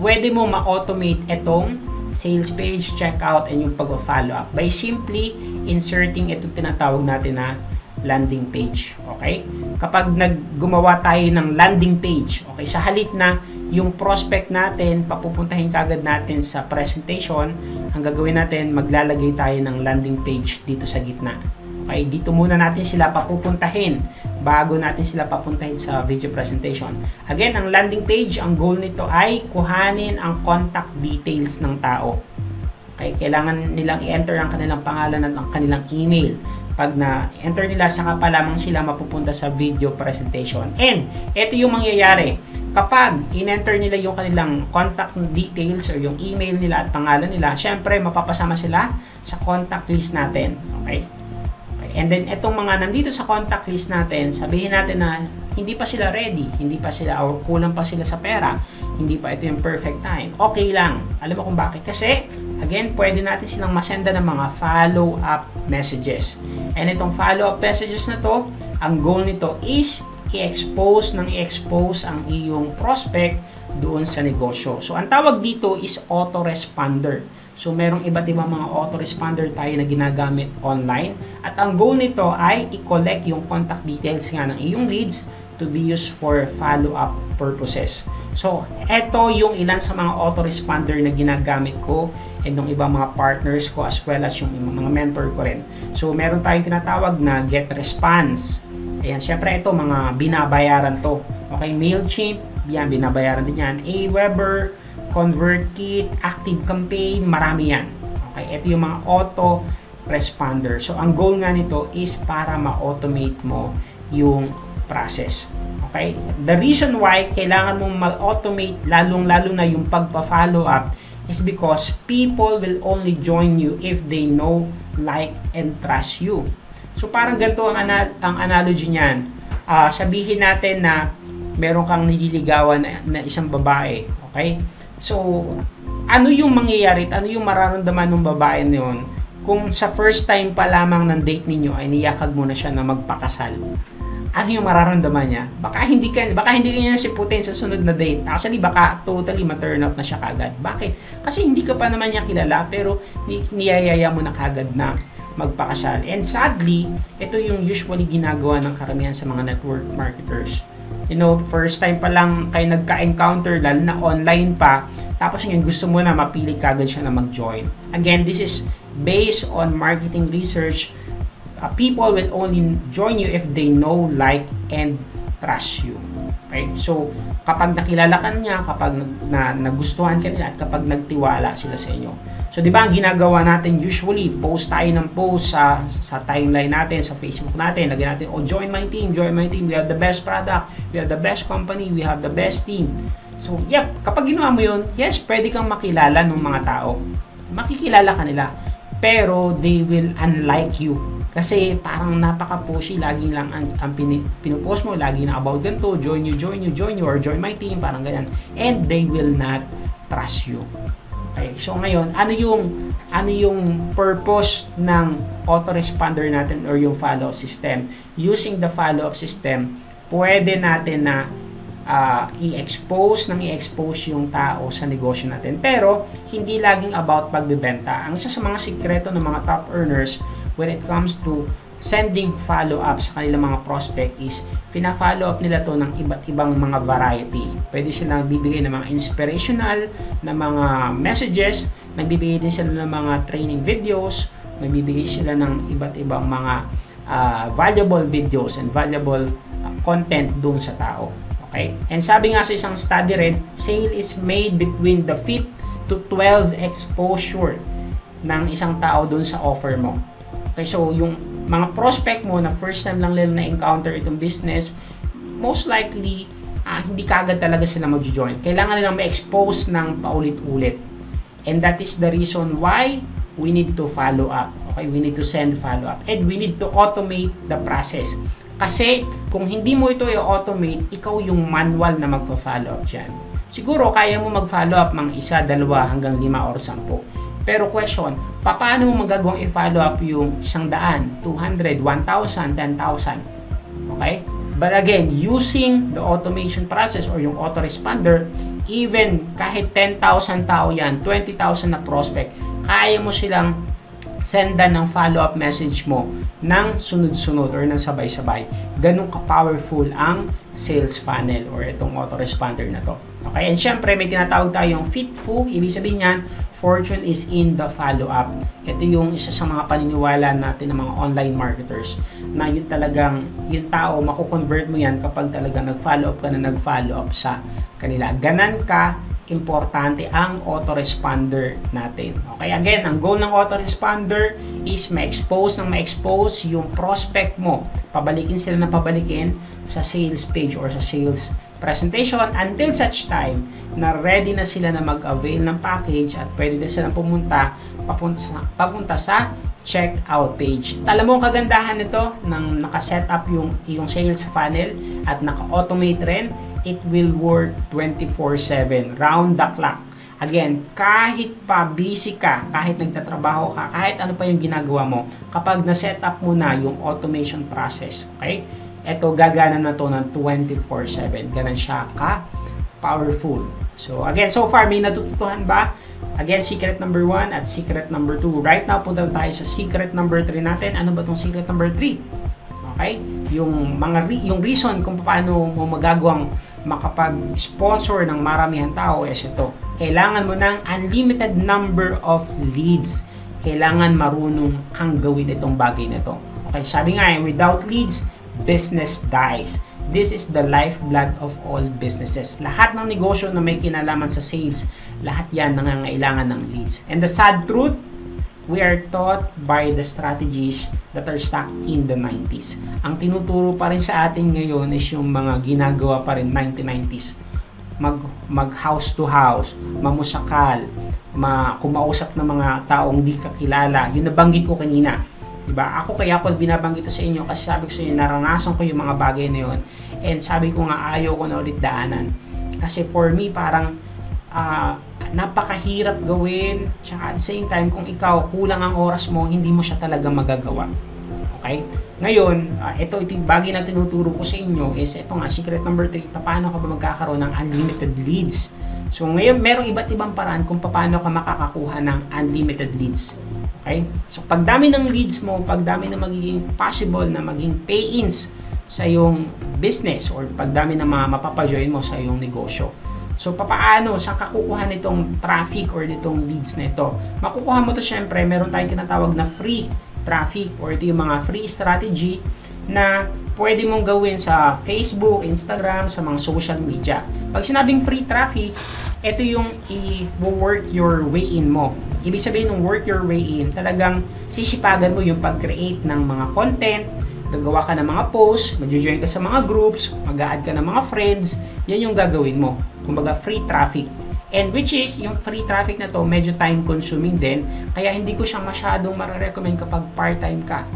pwede mo ma-automate itong sales page, checkout, and yung pag-follow up by simply inserting itong tinatawag natin na landing page. Okay? Kapag naggumawa tayo ng landing page, okay, sa halip na yung prospect natin, papupuntahin kagad natin sa presentation, ang gagawin natin, maglalagay tayo ng landing page dito sa gitna. Okay, dito muna natin sila papupuntahin bago natin sila papuntahin sa video presentation. Again, ang landing page, ang goal nito ay kuhanin ang contact details ng tao. Okay, kailangan nilang i-enter ang kanilang pangalan at ang kanilang email. Pag na-enter nila, saka pa lamang sila mapupunta sa video presentation. And, ito yung mangyayari. Kapag in-enter nila yung kanilang contact details or yung email nila at pangalan nila, syempre, mapapasama sila sa contact list natin. Okay? And then, itong mga nandito sa contact list natin, sabihin natin na hindi pa sila ready, hindi pa sila, or kulang pa sila sa pera, hindi pa ito yung perfect time. Okay lang. Alam mo kung bakit? Kasi, again, pwede natin silang masenda ng mga follow-up messages. And itong follow-up messages na to, ang goal nito is i-expose ng i-expose ang iyong prospect doon sa negosyo. So, ang tawag dito is autoresponder. So, merong iba't ibang mga autoresponder tayo na ginagamit online. At ang goal nito ay i-collect yung contact details nga ng iyong leads to be used for follow-up purposes. So, eto yung ilan sa mga autoresponder na ginagamit ko and ng ibang mga partners ko as well as yung mga mentor ko rin. So, meron tayong tinatawag na get response. Ayan, syempre ito mga binabayaran to. Okay, MailChimp, yan, binabayaran din yan. Aweber, ConvertKit, Active Campaign, marami yan. Okay, ito yung mga auto responder. So, ang goal nga nito is para ma-automate mo yung process. Okay? The reason why kailangan mong mag-automate lalong-lalo na yung pagpa-follow up is because people will only join you if they know, like, and trust you. So, parang ganito ang, ana- ang analogy niyan. Uh, sabihin natin na meron kang nililigawan na, na isang babae. Okay? So, ano yung mangyayari at ano yung mararamdaman ng babae na yun kung sa first time pa lamang ng date ninyo ay niyakag mo na siya na magpakasal? Ano yung mararamdaman niya? Baka hindi ka baka hindi niya siputin sa sunod na date. Actually, baka totally ma-turn off na siya kagad. Bakit? Kasi hindi ka pa naman niya kilala pero ni, niyayaya mo na kagad na magpakasal. And sadly, ito yung usually ginagawa ng karamihan sa mga network marketers. You know, first time pa lang kayo nagka-encounter, lalo na online pa, tapos yun, gusto mo na mapili kagad siya na mag-join. Again, this is based on marketing research. Uh, people will only join you if they know, like, and trust you. Okay? So, kapag nakilala ka niya, kapag na, nagustuhan ka nila, at kapag nagtiwala sila sa inyo. So, di ba, ang ginagawa natin usually, post tayo ng post sa, sa timeline natin, sa Facebook natin, lagyan natin, oh, join my team, join my team, we have the best product, we have the best company, we have the best team. So, yep, kapag ginawa mo yun, yes, pwede kang makilala ng mga tao. Makikilala ka nila. Pero, they will unlike you. Kasi parang napaka-pushy, laging lang ang, ang pin, pinupost mo, lagi na about ganito, join you, join you, join you, or join my team, parang ganyan. And they will not trust you. Okay, so ngayon, ano yung ano yung purpose ng autoresponder natin or yung follow-up system? Using the follow-up system, pwede natin na uh, i-expose nang i-expose yung tao sa negosyo natin. Pero, hindi laging about pagbebenta. Ang isa sa mga sikreto ng mga top earners when it comes to sending follow-up sa kanilang mga prospect is fina-follow up nila to ng iba't ibang mga variety. Pwede silang bibigay ng mga inspirational na mga messages, nagbibigay din sila ng mga training videos, nagbibigay sila ng iba't ibang mga uh, valuable videos and valuable uh, content doon sa tao. Okay? And sabi nga sa isang study rin, sale is made between the 5 to 12 exposure ng isang tao doon sa offer mo. Okay, so yung mga prospect mo na first time lang nila na-encounter itong business, most likely, uh, hindi kagad talaga sila mag-join. Kailangan nilang ma-expose ng paulit-ulit. And that is the reason why we need to follow up. Okay, we need to send follow up. And we need to automate the process. Kasi kung hindi mo ito i-automate, ikaw yung manual na magpa-follow up dyan. Siguro kaya mo mag-follow up mang isa, dalawa, hanggang lima or sampo. Pero question, paano mo magagawang i-follow up yung isang daan, 200, 1,000, 10,000? Okay? But again, using the automation process or yung autoresponder, even kahit 10,000 tao yan, 20,000 na prospect, kaya mo silang sendan ng follow-up message mo ng sunod-sunod or ng sabay-sabay. Ganun ka-powerful ang sales funnel or itong autoresponder na to. Okay, and syempre may tinatawag tayong fitful. Ibig sabihin yan, fortune is in the follow-up. Ito yung isa sa mga paniniwala natin ng mga online marketers na yun talagang yung tao, mako-convert mo yan kapag talaga nag-follow up ka na nag-follow up sa kanila. Ganan ka importante ang autoresponder natin. Okay, again, ang goal ng autoresponder is ma-expose ng ma-expose yung prospect mo. Pabalikin sila na pabalikin sa sales page or sa sales presentation until such time na ready na sila na mag-avail ng package at pwede na silang pumunta papunta, papunta sa checkout page. Alam mo ang kagandahan nito nang naka-set up yung, yung sales funnel at naka-automate rin it will work 24-7, round the clock. Again, kahit pa busy ka, kahit nagtatrabaho ka, kahit ano pa yung ginagawa mo, kapag na-set up mo na yung automation process, okay? Ito, gagana na to ng 24-7. Ganun siya ka powerful. So, again, so far, may natututuhan ba? Again, secret number 1 at secret number 2. Right now, punta tayo sa secret number 3 natin. Ano ba tong secret number 3? Okay? Yung mga re- yung reason kung paano mo magagawang makapag-sponsor ng maramihan tao is ito. Kailangan mo ng unlimited number of leads. Kailangan marunong kang gawin itong bagay na ito. Okay, sabi nga eh, without leads, business dies. This is the lifeblood of all businesses. Lahat ng negosyo na may kinalaman sa sales, lahat yan nangangailangan ng leads. And the sad truth, we are taught by the strategies that are stuck in the 90s. Ang tinuturo pa rin sa atin ngayon is yung mga ginagawa pa rin 1990s. Mag, mag house to house, mamusakal, ma, kumausap ng mga taong di kakilala. Yun nabanggit ko kanina. Diba? Ako kaya ako binabanggit ito sa inyo kasi sabi ko sa inyo, naranasan ko yung mga bagay na yun. And sabi ko nga, ayaw ko na ulit daanan. Kasi for me, parang uh, napakahirap gawin. Tsaka at the same time, kung ikaw kulang ang oras mo, hindi mo siya talaga magagawa. Okay? Ngayon, uh, ito yung bagay na tinuturo ko sa inyo is ito nga, secret number 3, paano ka ba magkakaroon ng unlimited leads? So ngayon, merong iba't ibang paraan kung paano ka makakakuha ng unlimited leads. Okay? So, pagdami ng leads mo, pagdami na magiging possible na maging pay-ins sa iyong business or pagdami na mapapajoin mo sa iyong negosyo. So, papaano, saan ka kukuha nitong traffic or nitong leads na ito? Makukuha mo to syempre, meron tayong tinatawag na free traffic or ito yung mga free strategy na pwede mong gawin sa Facebook, Instagram, sa mga social media. Pag sinabing free traffic, ito yung i-work your way in mo. Ibig sabihin ng work your way in, talagang sisipagan mo yung pag-create ng mga content, gagawa ka ng mga posts, mag-join ka sa mga groups, mag-add ka ng mga friends, yan yung gagawin mo. Kumbaga, free traffic. And which is, yung free traffic na to, medyo time consuming din, kaya hindi ko siya masyadong marirecommend kapag part-time ka.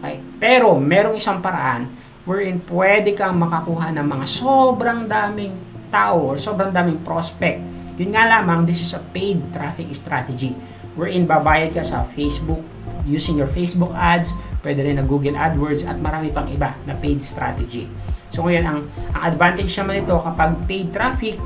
Okay? Pero, merong isang paraan wherein pwede kang makakuha ng mga sobrang daming tao or sobrang daming prospect. Yun nga lamang, this is a paid traffic strategy wherein babayad ka sa Facebook using your Facebook ads, pwede rin na Google AdWords at marami pang iba na paid strategy. So ngayon, ang, ang advantage naman ito kapag paid traffic,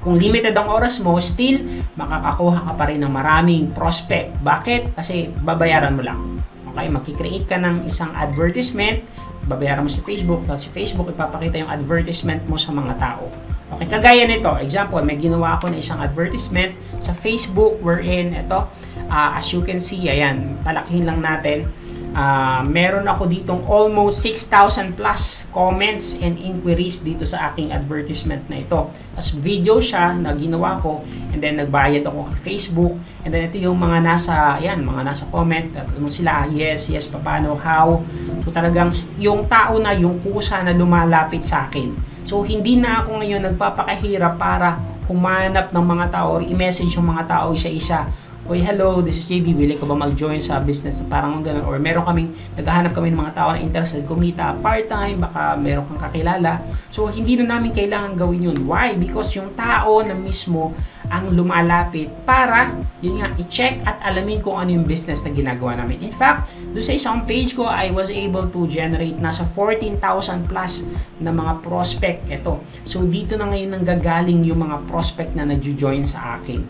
kung limited ang oras mo, still makakakuha ka pa rin ng maraming prospect. Bakit? Kasi babayaran mo lang. Okay, magki-create ka ng isang advertisement, babayaran mo si Facebook, tapos si Facebook ipapakita yung advertisement mo sa mga tao. Okay, kagaya nito, example, may ginawa ako na isang advertisement sa Facebook wherein ito, uh, as you can see, ayan, palakihin lang natin, uh, meron ako ditong almost 6,000 plus comments and inquiries dito sa aking advertisement na ito. Tapos video siya na ginawa ko and then nagbayad ako kay Facebook and then ito yung mga nasa, yan, mga nasa comment at ano sila, yes, yes, paano, how. So talagang yung tao na, yung kusa na lumalapit sa akin. So hindi na ako ngayon nagpapakahirap para humanap ng mga tao or i-message yung mga tao isa-isa Uy, hello, this is JB. Willing ko ba mag-join sa business parang ganun? Or meron kaming, naghahanap kami ng mga tao na interested kumita part-time, baka meron kang kakilala. So, hindi na namin kailangan gawin yun. Why? Because yung tao na mismo ang lumalapit para, yun nga, i-check at alamin kung ano yung business na ginagawa namin. In fact, doon sa isang page ko, I was able to generate nasa 14,000 plus na mga prospect. Ito. So, dito na ngayon nang gagaling yung mga prospect na nag-join sa akin.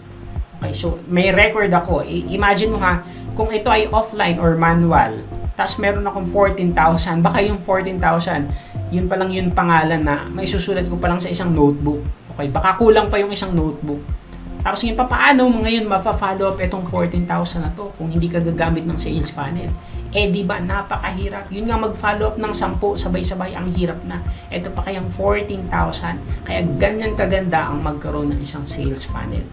Okay, so may record ako. I- imagine mo ha, kung ito ay offline or manual, tapos meron akong 14,000, baka yung 14,000, yun pa lang yun pangalan na may susulat ko pa lang sa isang notebook. Okay, baka kulang pa yung isang notebook. Tapos ngayon, paano mo ngayon mafa-follow up itong 14,000 na to kung hindi ka gagamit ng sales funnel? Eh, di ba, napakahirap. Yun nga, mag-follow up ng 10 sabay-sabay, ang hirap na. Ito pa kayang 14,000. Kaya ganyan kaganda ang magkaroon ng isang sales funnel.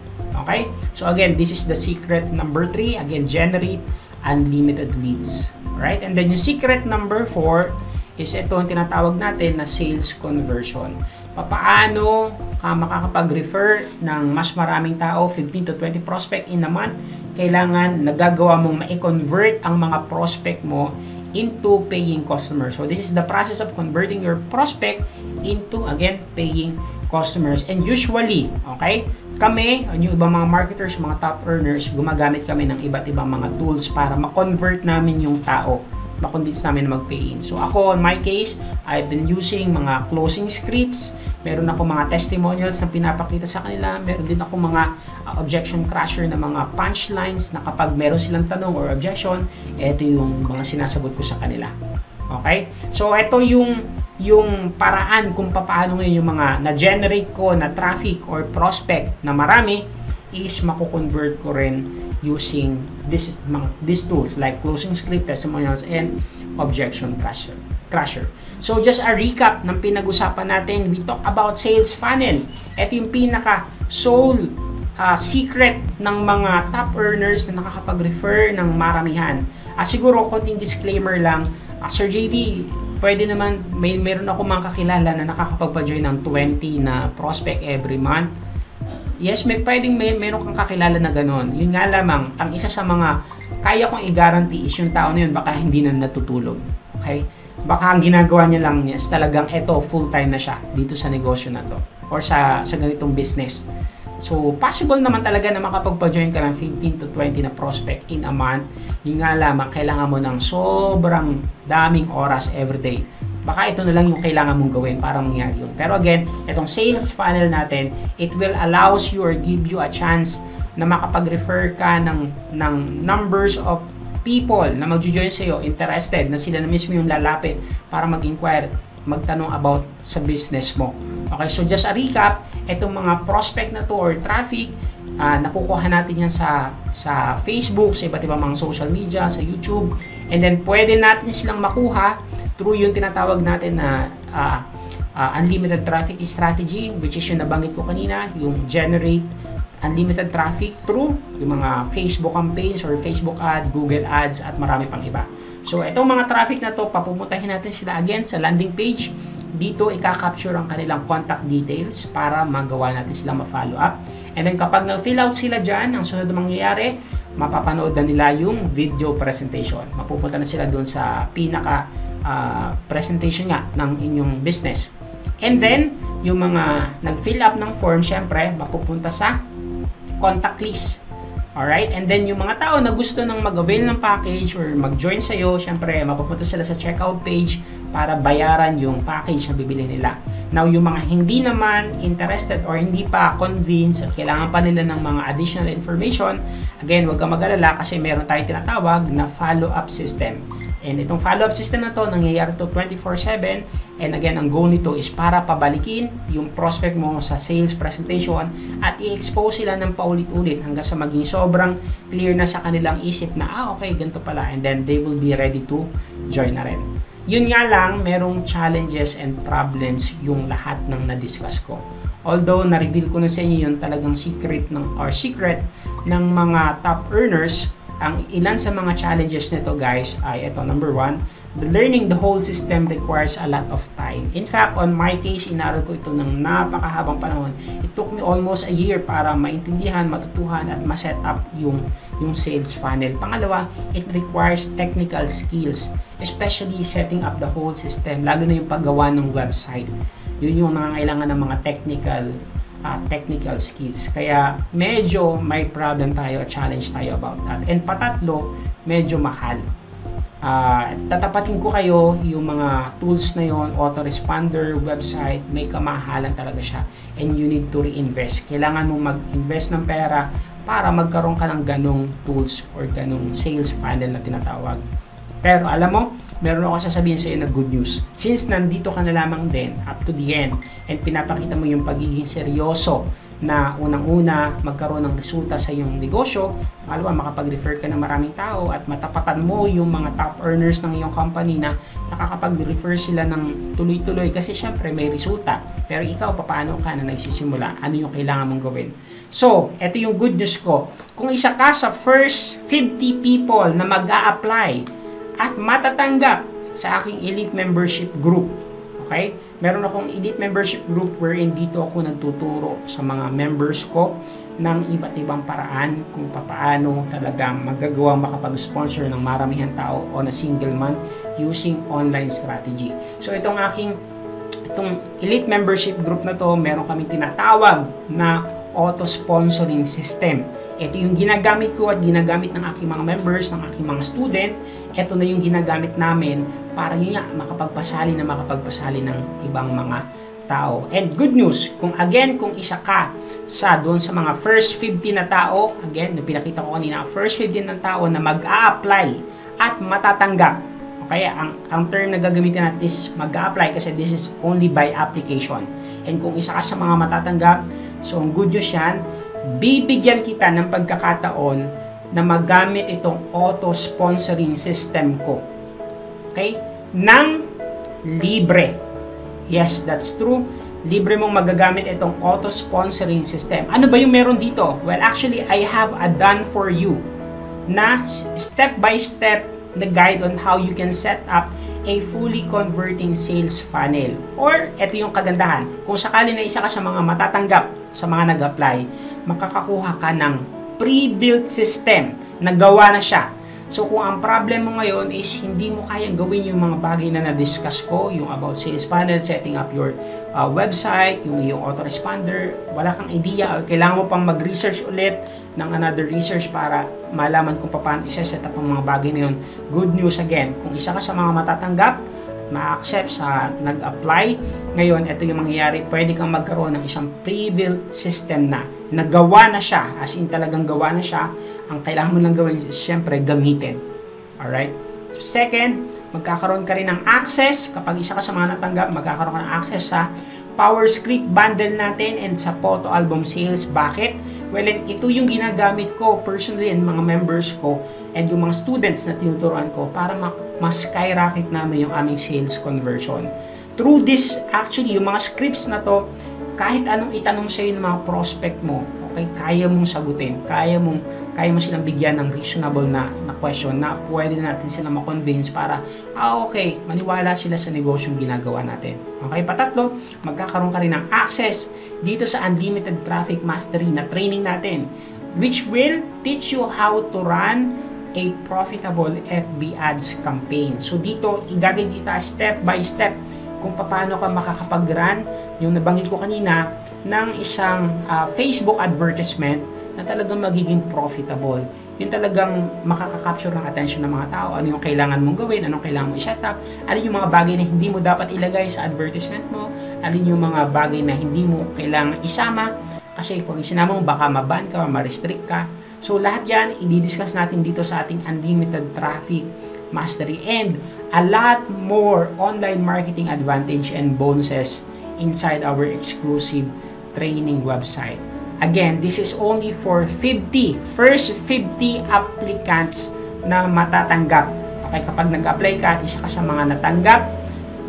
Okay? So again, this is the secret number 3. Again, generate unlimited leads. Right? And then yung secret number 4 is ito ang tinatawag natin na sales conversion. Papaano ka makakapag-refer ng mas maraming tao, 15 to 20 prospect in a month, kailangan nagagawa mong ma-convert ang mga prospect mo into paying customers. So this is the process of converting your prospect into, again, paying customers. And usually, okay, kami, yung ibang mga marketers, mga top earners, gumagamit kami ng iba't ibang mga tools para ma-convert namin yung tao makonvince namin na mag-pay in. So ako, in my case, I've been using mga closing scripts, meron ako mga testimonials na pinapakita sa kanila, meron din ako mga uh, objection crusher na mga punchlines na kapag meron silang tanong or objection, ito yung mga sinasagot ko sa kanila. Okay? So, ito yung yung paraan kung paano ngayon yung mga na-generate ko na traffic or prospect na marami is mako-convert ko rin using this these tools like closing script, testimonials, and objection crusher. crusher. So just a recap ng pinag-usapan natin, we talk about sales funnel. Ito yung pinaka soul uh, secret ng mga top earners na nakakapag-refer ng maramihan. Uh, siguro konting disclaimer lang, uh, Sir JB, pwede naman, may meron ako mga kakilala na nakakapagpa-join ng 20 na prospect every month. Yes, may pwedeng may meron kang kakilala na ganoon. Yun nga lamang, ang isa sa mga kaya kong i-guarantee is yung tao na yun baka hindi na natutulog. Okay? Baka ang ginagawa niya lang is talagang eto full-time na siya dito sa negosyo na to or sa sa ganitong business. So, possible naman talaga na makapagpa-join ka ng 15 to 20 na prospect in a month. Yung nga lamang, kailangan mo ng sobrang daming oras every day. Baka ito na lang yung kailangan mong gawin para mangyari yun. Pero again, itong sales funnel natin, it will allows you or give you a chance na makapag-refer ka ng, ng numbers of people na magjo-join sa'yo, interested, na sila na mismo yung lalapit para mag-inquire, magtanong about sa business mo. Okay, so just a recap, itong mga prospect na to or traffic, uh, nakukuha natin yan sa sa Facebook, sa iba't ibang mga social media, sa YouTube, and then pwede natin silang makuha through yung tinatawag natin na uh, uh, unlimited traffic strategy, which is yung nabanggit ko kanina, yung generate unlimited traffic through yung mga Facebook campaigns or Facebook ad, Google ads, at marami pang iba. So, itong mga traffic na to, papupuntahin natin sila again sa landing page. Dito, ika-capture ang kanilang contact details para magawa natin sila ma-follow up. And then, kapag na-fill out sila dyan, ang sunod mangyayari, mapapanood na nila yung video presentation. Mapupunta na sila doon sa pinaka uh, presentation nga ng inyong business. And then, yung mga nag-fill up ng form, syempre, mapupunta sa contact list. Alright? And then yung mga tao na gusto nang mag-avail ng package or mag-join sa'yo, syempre, mapupunta sila sa checkout page para bayaran yung package na bibili nila. Now, yung mga hindi naman interested or hindi pa convinced at kailangan pa nila ng mga additional information, again, huwag ka mag-alala kasi meron tayong tinatawag na follow-up system. And itong follow-up system na to, nangyayari to 24-7. And again, ang goal nito is para pabalikin yung prospect mo sa sales presentation at i-expose sila ng paulit-ulit hanggang sa maging sobrang clear na sa kanilang isip na, ah, okay, ganito pala. And then they will be ready to join na rin. Yun nga lang, merong challenges and problems yung lahat ng na-discuss ko. Although, na-reveal ko na sa inyo yung talagang secret ng, or secret ng mga top earners, ang ilan sa mga challenges nito guys ay ito number one the learning the whole system requires a lot of time. In fact on my case inaral ko ito ng napakahabang panahon. It took me almost a year para maintindihan matutuhan at ma-set up yung yung sales funnel. Pangalawa it requires technical skills especially setting up the whole system lalo na yung paggawa ng website. Yun yung nangangailangan ng mga technical uh, technical skills. Kaya medyo may problem tayo, challenge tayo about that. And patatlo, medyo mahal. Uh, tatapatin ko kayo yung mga tools na yon autoresponder, website, may kamahalan talaga siya. And you need to reinvest. Kailangan mo mag-invest ng pera para magkaroon ka ng ganong tools or ganong sales funnel na tinatawag. Pero alam mo, meron ako sasabihin sa iyo na good news. Since nandito ka na lamang din, up to the end, and pinapakita mo yung pagiging seryoso na unang-una magkaroon ng resulta sa iyong negosyo, pangalawa makapag-refer ka ng maraming tao at matapatan mo yung mga top earners ng iyong company na nakakapag-refer sila ng tuloy-tuloy kasi syempre may resulta. Pero ikaw, paano ka na nagsisimula? Ano yung kailangan mong gawin? So, ito yung good news ko. Kung isa ka sa first 50 people na mag apply at matatanggap sa aking elite membership group. Okay? Meron akong elite membership group wherein dito ako nagtuturo sa mga members ko ng iba't ibang paraan kung paano talaga magagawa makapag-sponsor ng maramihan tao on a single month using online strategy. So itong aking itong elite membership group na to, meron kaming tinatawag na auto-sponsoring system. Ito yung ginagamit ko at ginagamit ng aking mga members, ng aking mga student. Ito na yung ginagamit namin para yun nga, makapagpasali na makapagpasali ng ibang mga tao. And good news, kung again, kung isa ka sa doon sa mga first 50 na tao, again, yung pinakita ko kanina, first 50 na tao na mag-a-apply at matatanggap. Okay, ang, ang term na gagamitin natin is mag-a-apply kasi this is only by application. And kung isa ka sa mga matatanggap, so ang good news yan, bibigyan kita ng pagkakataon na magamit itong auto-sponsoring system ko. Okay? Nang libre. Yes, that's true. Libre mong magagamit itong auto-sponsoring system. Ano ba yung meron dito? Well, actually, I have a done for you na step by step na guide on how you can set up a fully converting sales funnel. Or, ito yung kagandahan. Kung sakali na isa ka sa mga matatanggap sa mga nag-apply, makakakuha ka ng pre-built system na gawa na siya. So kung ang problem mo ngayon is hindi mo kayang gawin yung mga bagay na na-discuss ko, yung about sales funnel, setting up your uh, website, yung yung autoresponder, wala kang idea kailangan mo pang mag-research ulit ng another research para malaman kung paano isa-set up ang mga bagay na yun. Good news again, kung isa ka sa mga matatanggap, ma-accept sa nag-apply. Ngayon, ito yung mangyayari, pwede kang magkaroon ng isang pre-built system na nagawa na siya, as in talagang gawa na siya, ang kailangan mo lang gawin is syempre gamitin. Alright? Second, magkakaroon ka rin ng access, kapag isa ka sa mga natanggap, magkakaroon ka ng access sa PowerScript bundle natin and sa photo album sales. Bakit? Well, ito yung ginagamit ko personally and mga members ko and yung mga students na tinuturuan ko para mas skyrocket namin yung aming sales conversion. Through this, actually, yung mga scripts na to, kahit anong itanong sa'yo ng mga prospect mo, okay, kaya mong sagutin, kaya mong kaya mo silang bigyan ng reasonable na, na question na pwede natin sila ma-convince para, ah okay, maniwala sila sa negosyong ginagawa natin. Okay, patatlo, magkakaroon ka rin ng access dito sa Unlimited Traffic Mastery na training natin which will teach you how to run a profitable FB ads campaign. So dito, igagay kita step by step kung paano ka makakapag-run yung nabanggit ko kanina ng isang uh, Facebook advertisement na talagang magiging profitable. Yung talagang makaka-capture ng attention ng mga tao. Ano yung kailangan mong gawin, anong kailangan mo i-set up, ano yung mga bagay na hindi mo dapat ilagay sa advertisement mo, ano yung mga bagay na hindi mo kailangan isama. Kasi kung isinama mo, baka maban ka, ma-restrict ka. So lahat yan, i-discuss natin dito sa ating unlimited traffic mastery and a lot more online marketing advantage and bonuses inside our exclusive training website. Again, this is only for 50, first 50 applicants na matatanggap. Okay, kapag nag-apply ka at isa ka sa mga natanggap,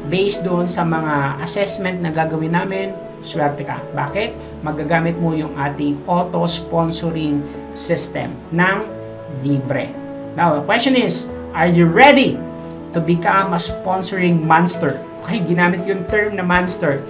based doon sa mga assessment na gagawin namin, swerte ka. Bakit? Magagamit mo yung ating auto-sponsoring system ng libre. Now, the question is, are you ready to become a sponsoring monster? Okay, ginamit yung term na monster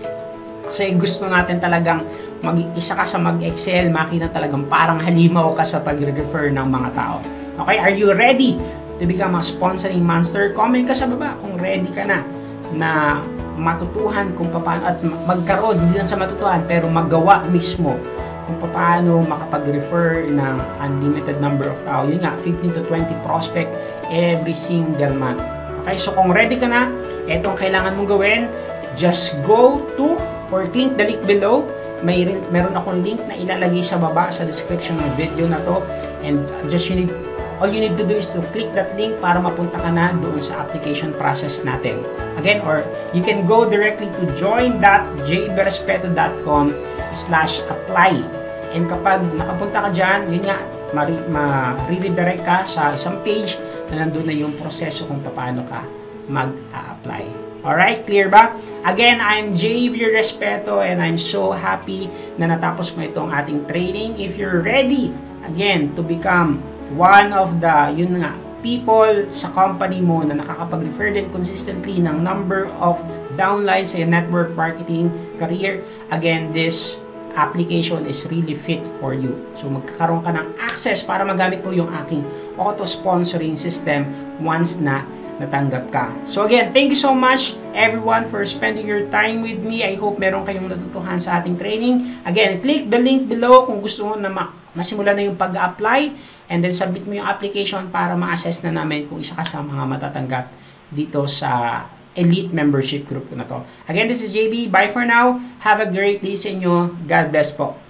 kasi gusto natin talagang mag-isa ka sa mag-excel, makita talagang parang halimaw ka sa pag-refer ng mga tao. Okay, are you ready to become a sponsoring monster? Comment ka sa baba kung ready ka na na matutuhan kung paano at magkaroon, hindi lang sa matutuhan, pero magawa mismo kung paano makapag-refer ng unlimited number of tao. Yun nga, 15 to 20 prospect every single month. Okay, so kung ready ka na, etong kailangan mong gawin, just go to or click the link below may meron akong link na ilalagay sa baba sa description ng video na to and just you need all you need to do is to click that link para mapunta ka na doon sa application process natin. Again, or you can go directly to join.jberespeto.com slash apply. And kapag nakapunta ka dyan, yun nga, ma-redirect ka sa isang page na nandun na yung proseso kung paano ka mag-a-apply. Alright, clear ba? Again, I'm Javier Respeto and I'm so happy na natapos mo itong ating training. If you're ready, again, to become one of the, yun nga, people sa company mo na nakakapag-refer din consistently ng number of downlines sa network marketing career, again, this application is really fit for you. So magkakaroon ka ng access para magamit mo yung aking auto-sponsoring system once na natanggap ka. So again, thank you so much everyone for spending your time with me. I hope meron kayong natutuhan sa ating training. Again, click the link below kung gusto mo na masimula na yung pag-apply and then submit mo yung application para ma-assess na namin kung isa ka sa mga matatanggap dito sa elite membership group ko na to. Again, this is JB. Bye for now. Have a great day sa inyo. God bless po.